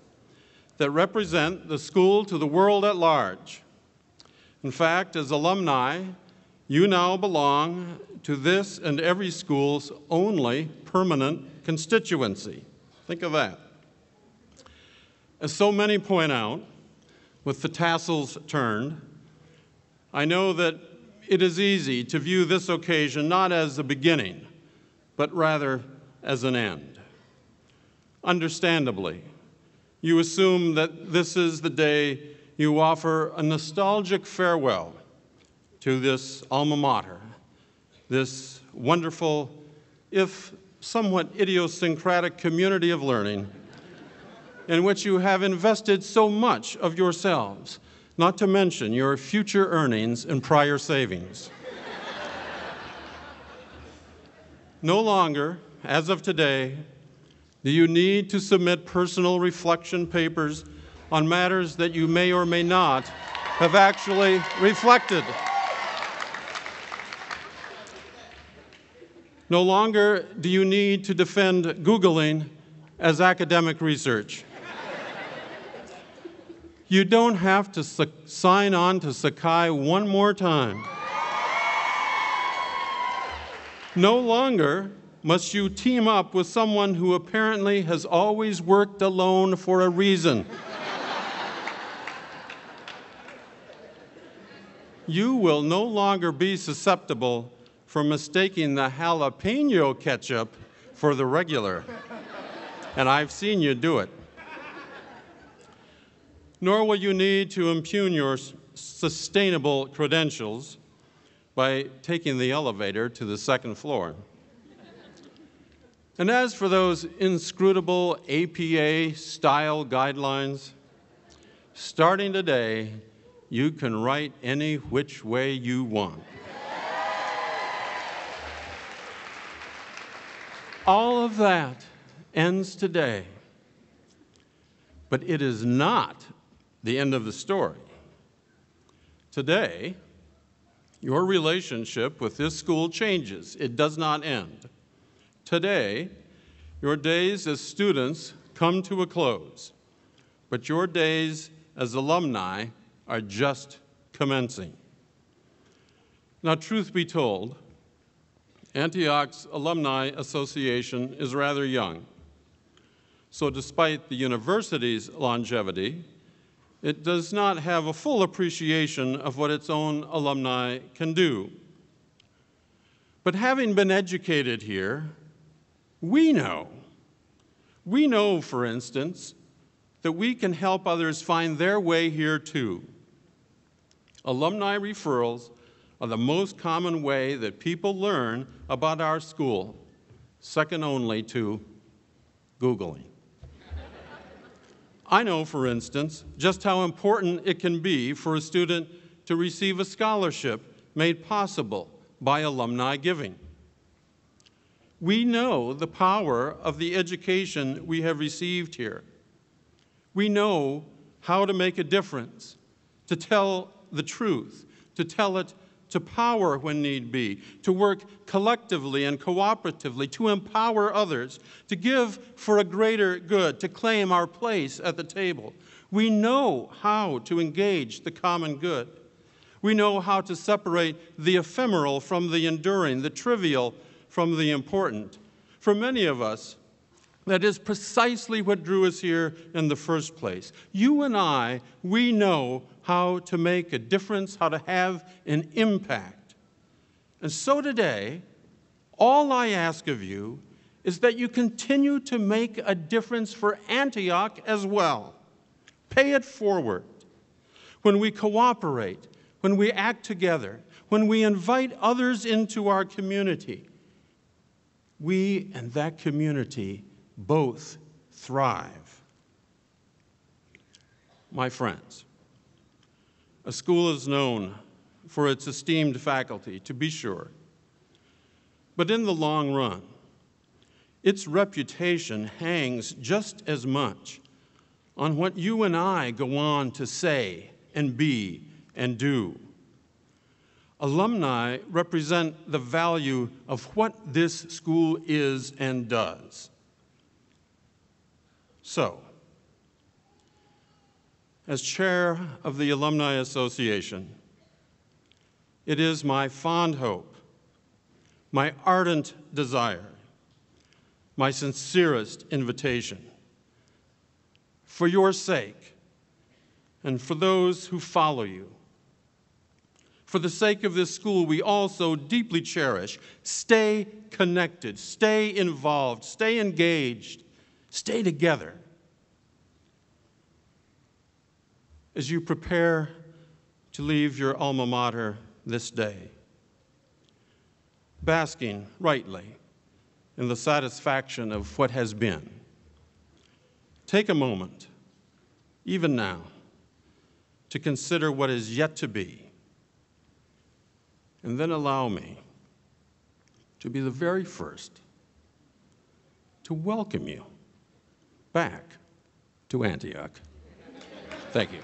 that represent the school to the world at large. In fact, as alumni, you now belong to this and every school's only permanent constituency. Think of that. As so many point out, with the tassels turned, I know that it is easy to view this occasion not as the beginning, but rather as an end. Understandably, you assume that this is the day you offer a nostalgic farewell to this alma mater, this wonderful, if somewhat idiosyncratic community of learning in which you have invested so much of yourselves, not to mention your future earnings and prior savings. no longer as of today, do you need to submit personal reflection papers on matters that you may or may not have actually reflected? No longer do you need to defend Googling as academic research. You don't have to sign on to Sakai one more time. No longer must you team up with someone who apparently has always worked alone for a reason. you will no longer be susceptible for mistaking the jalapeno ketchup for the regular. And I've seen you do it. Nor will you need to impugn your sustainable credentials by taking the elevator to the second floor. And as for those inscrutable APA style guidelines, starting today, you can write any which way you want. All of that ends today. But it is not the end of the story. Today, your relationship with this school changes, it does not end. Today, your days as students come to a close, but your days as alumni are just commencing. Now, truth be told, Antioch's Alumni Association is rather young. So, despite the university's longevity, it does not have a full appreciation of what its own alumni can do. But having been educated here, we know. We know, for instance, that we can help others find their way here too. Alumni referrals are the most common way that people learn about our school, second only to Googling. I know, for instance, just how important it can be for a student to receive a scholarship made possible by alumni giving. We know the power of the education we have received here. We know how to make a difference, to tell the truth, to tell it to power when need be, to work collectively and cooperatively, to empower others, to give for a greater good, to claim our place at the table. We know how to engage the common good. We know how to separate the ephemeral from the enduring, the trivial from the important. For many of us, that is precisely what drew us here in the first place. You and I, we know how to make a difference, how to have an impact. And so today, all I ask of you is that you continue to make a difference for Antioch as well. Pay it forward. When we cooperate, when we act together, when we invite others into our community, we and that community both thrive. My friends, a school is known for its esteemed faculty, to be sure. But in the long run, its reputation hangs just as much on what you and I go on to say and be and do. Alumni represent the value of what this school is and does. So, as chair of the Alumni Association, it is my fond hope, my ardent desire, my sincerest invitation for your sake and for those who follow you. For the sake of this school we also deeply cherish, stay connected, stay involved, stay engaged, stay together. As you prepare to leave your alma mater this day, basking rightly in the satisfaction of what has been, take a moment, even now, to consider what is yet to be, and then allow me to be the very first to welcome you back to Antioch. Thank you.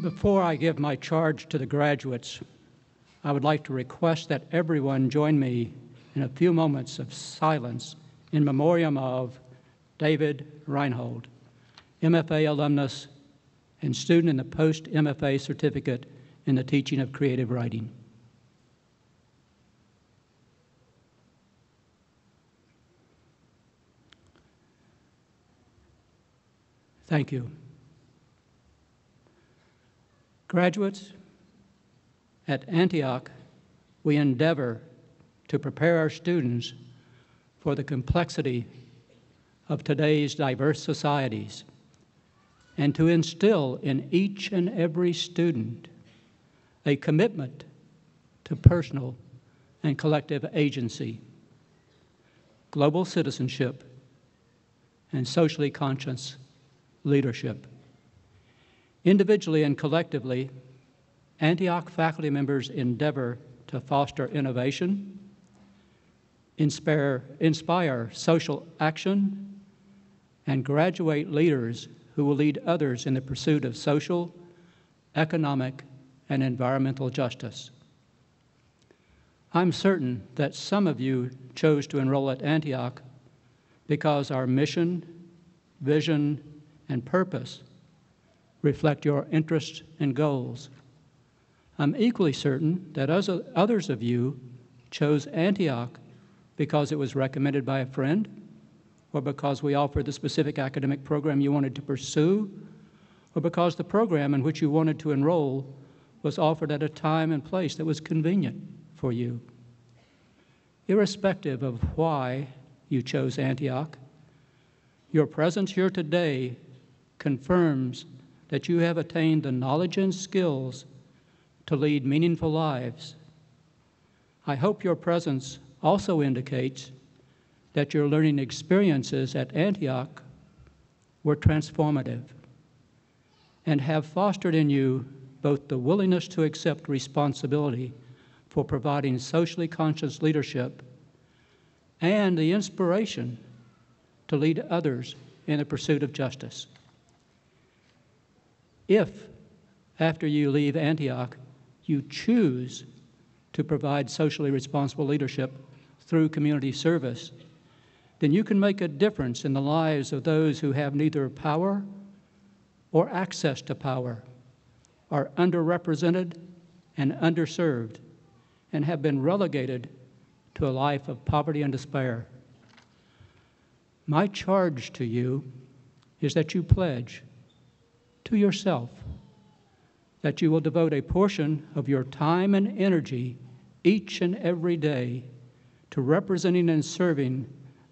Before I give my charge to the graduates, I would like to request that everyone join me in a few moments of silence in memoriam of David Reinhold, MFA alumnus and student in the post MFA certificate in the teaching of creative writing. Thank you. Graduates, at Antioch, we endeavor to prepare our students for the complexity of today's diverse societies and to instill in each and every student a commitment to personal and collective agency, global citizenship, and socially conscious leadership. Individually and collectively, Antioch faculty members endeavor to foster innovation, inspire, inspire social action, and graduate leaders who will lead others in the pursuit of social, economic, and environmental justice. I'm certain that some of you chose to enroll at Antioch because our mission, vision, and purpose reflect your interests and goals. I'm equally certain that others of you chose Antioch because it was recommended by a friend or because we offered the specific academic program you wanted to pursue, or because the program in which you wanted to enroll was offered at a time and place that was convenient for you. irrespective of why you chose Antioch, your presence here today confirms that you have attained the knowledge and skills to lead meaningful lives. I hope your presence also indicates that your learning experiences at Antioch were transformative and have fostered in you both the willingness to accept responsibility for providing socially conscious leadership and the inspiration to lead others in the pursuit of justice. If, after you leave Antioch, you choose to provide socially responsible leadership through community service, then you can make a difference in the lives of those who have neither power or access to power, are underrepresented and underserved, and have been relegated to a life of poverty and despair. My charge to you is that you pledge to yourself that you will devote a portion of your time and energy each and every day to representing and serving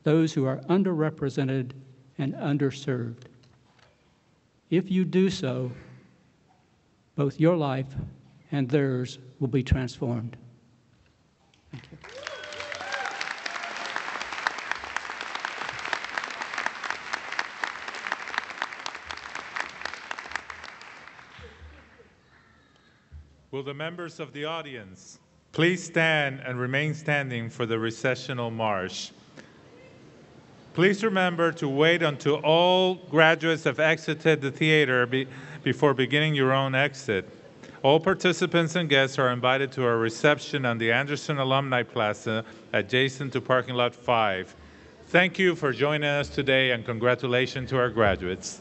those who are underrepresented and underserved. If you do so, both your life and theirs will be transformed. Thank you. Will the members of the audience please stand and remain standing for the recessional march? Please remember to wait until all graduates have exited the theater be- before beginning your own exit. All participants and guests are invited to our reception on the Anderson Alumni Plaza adjacent to parking lot 5. Thank you for joining us today and congratulations to our graduates.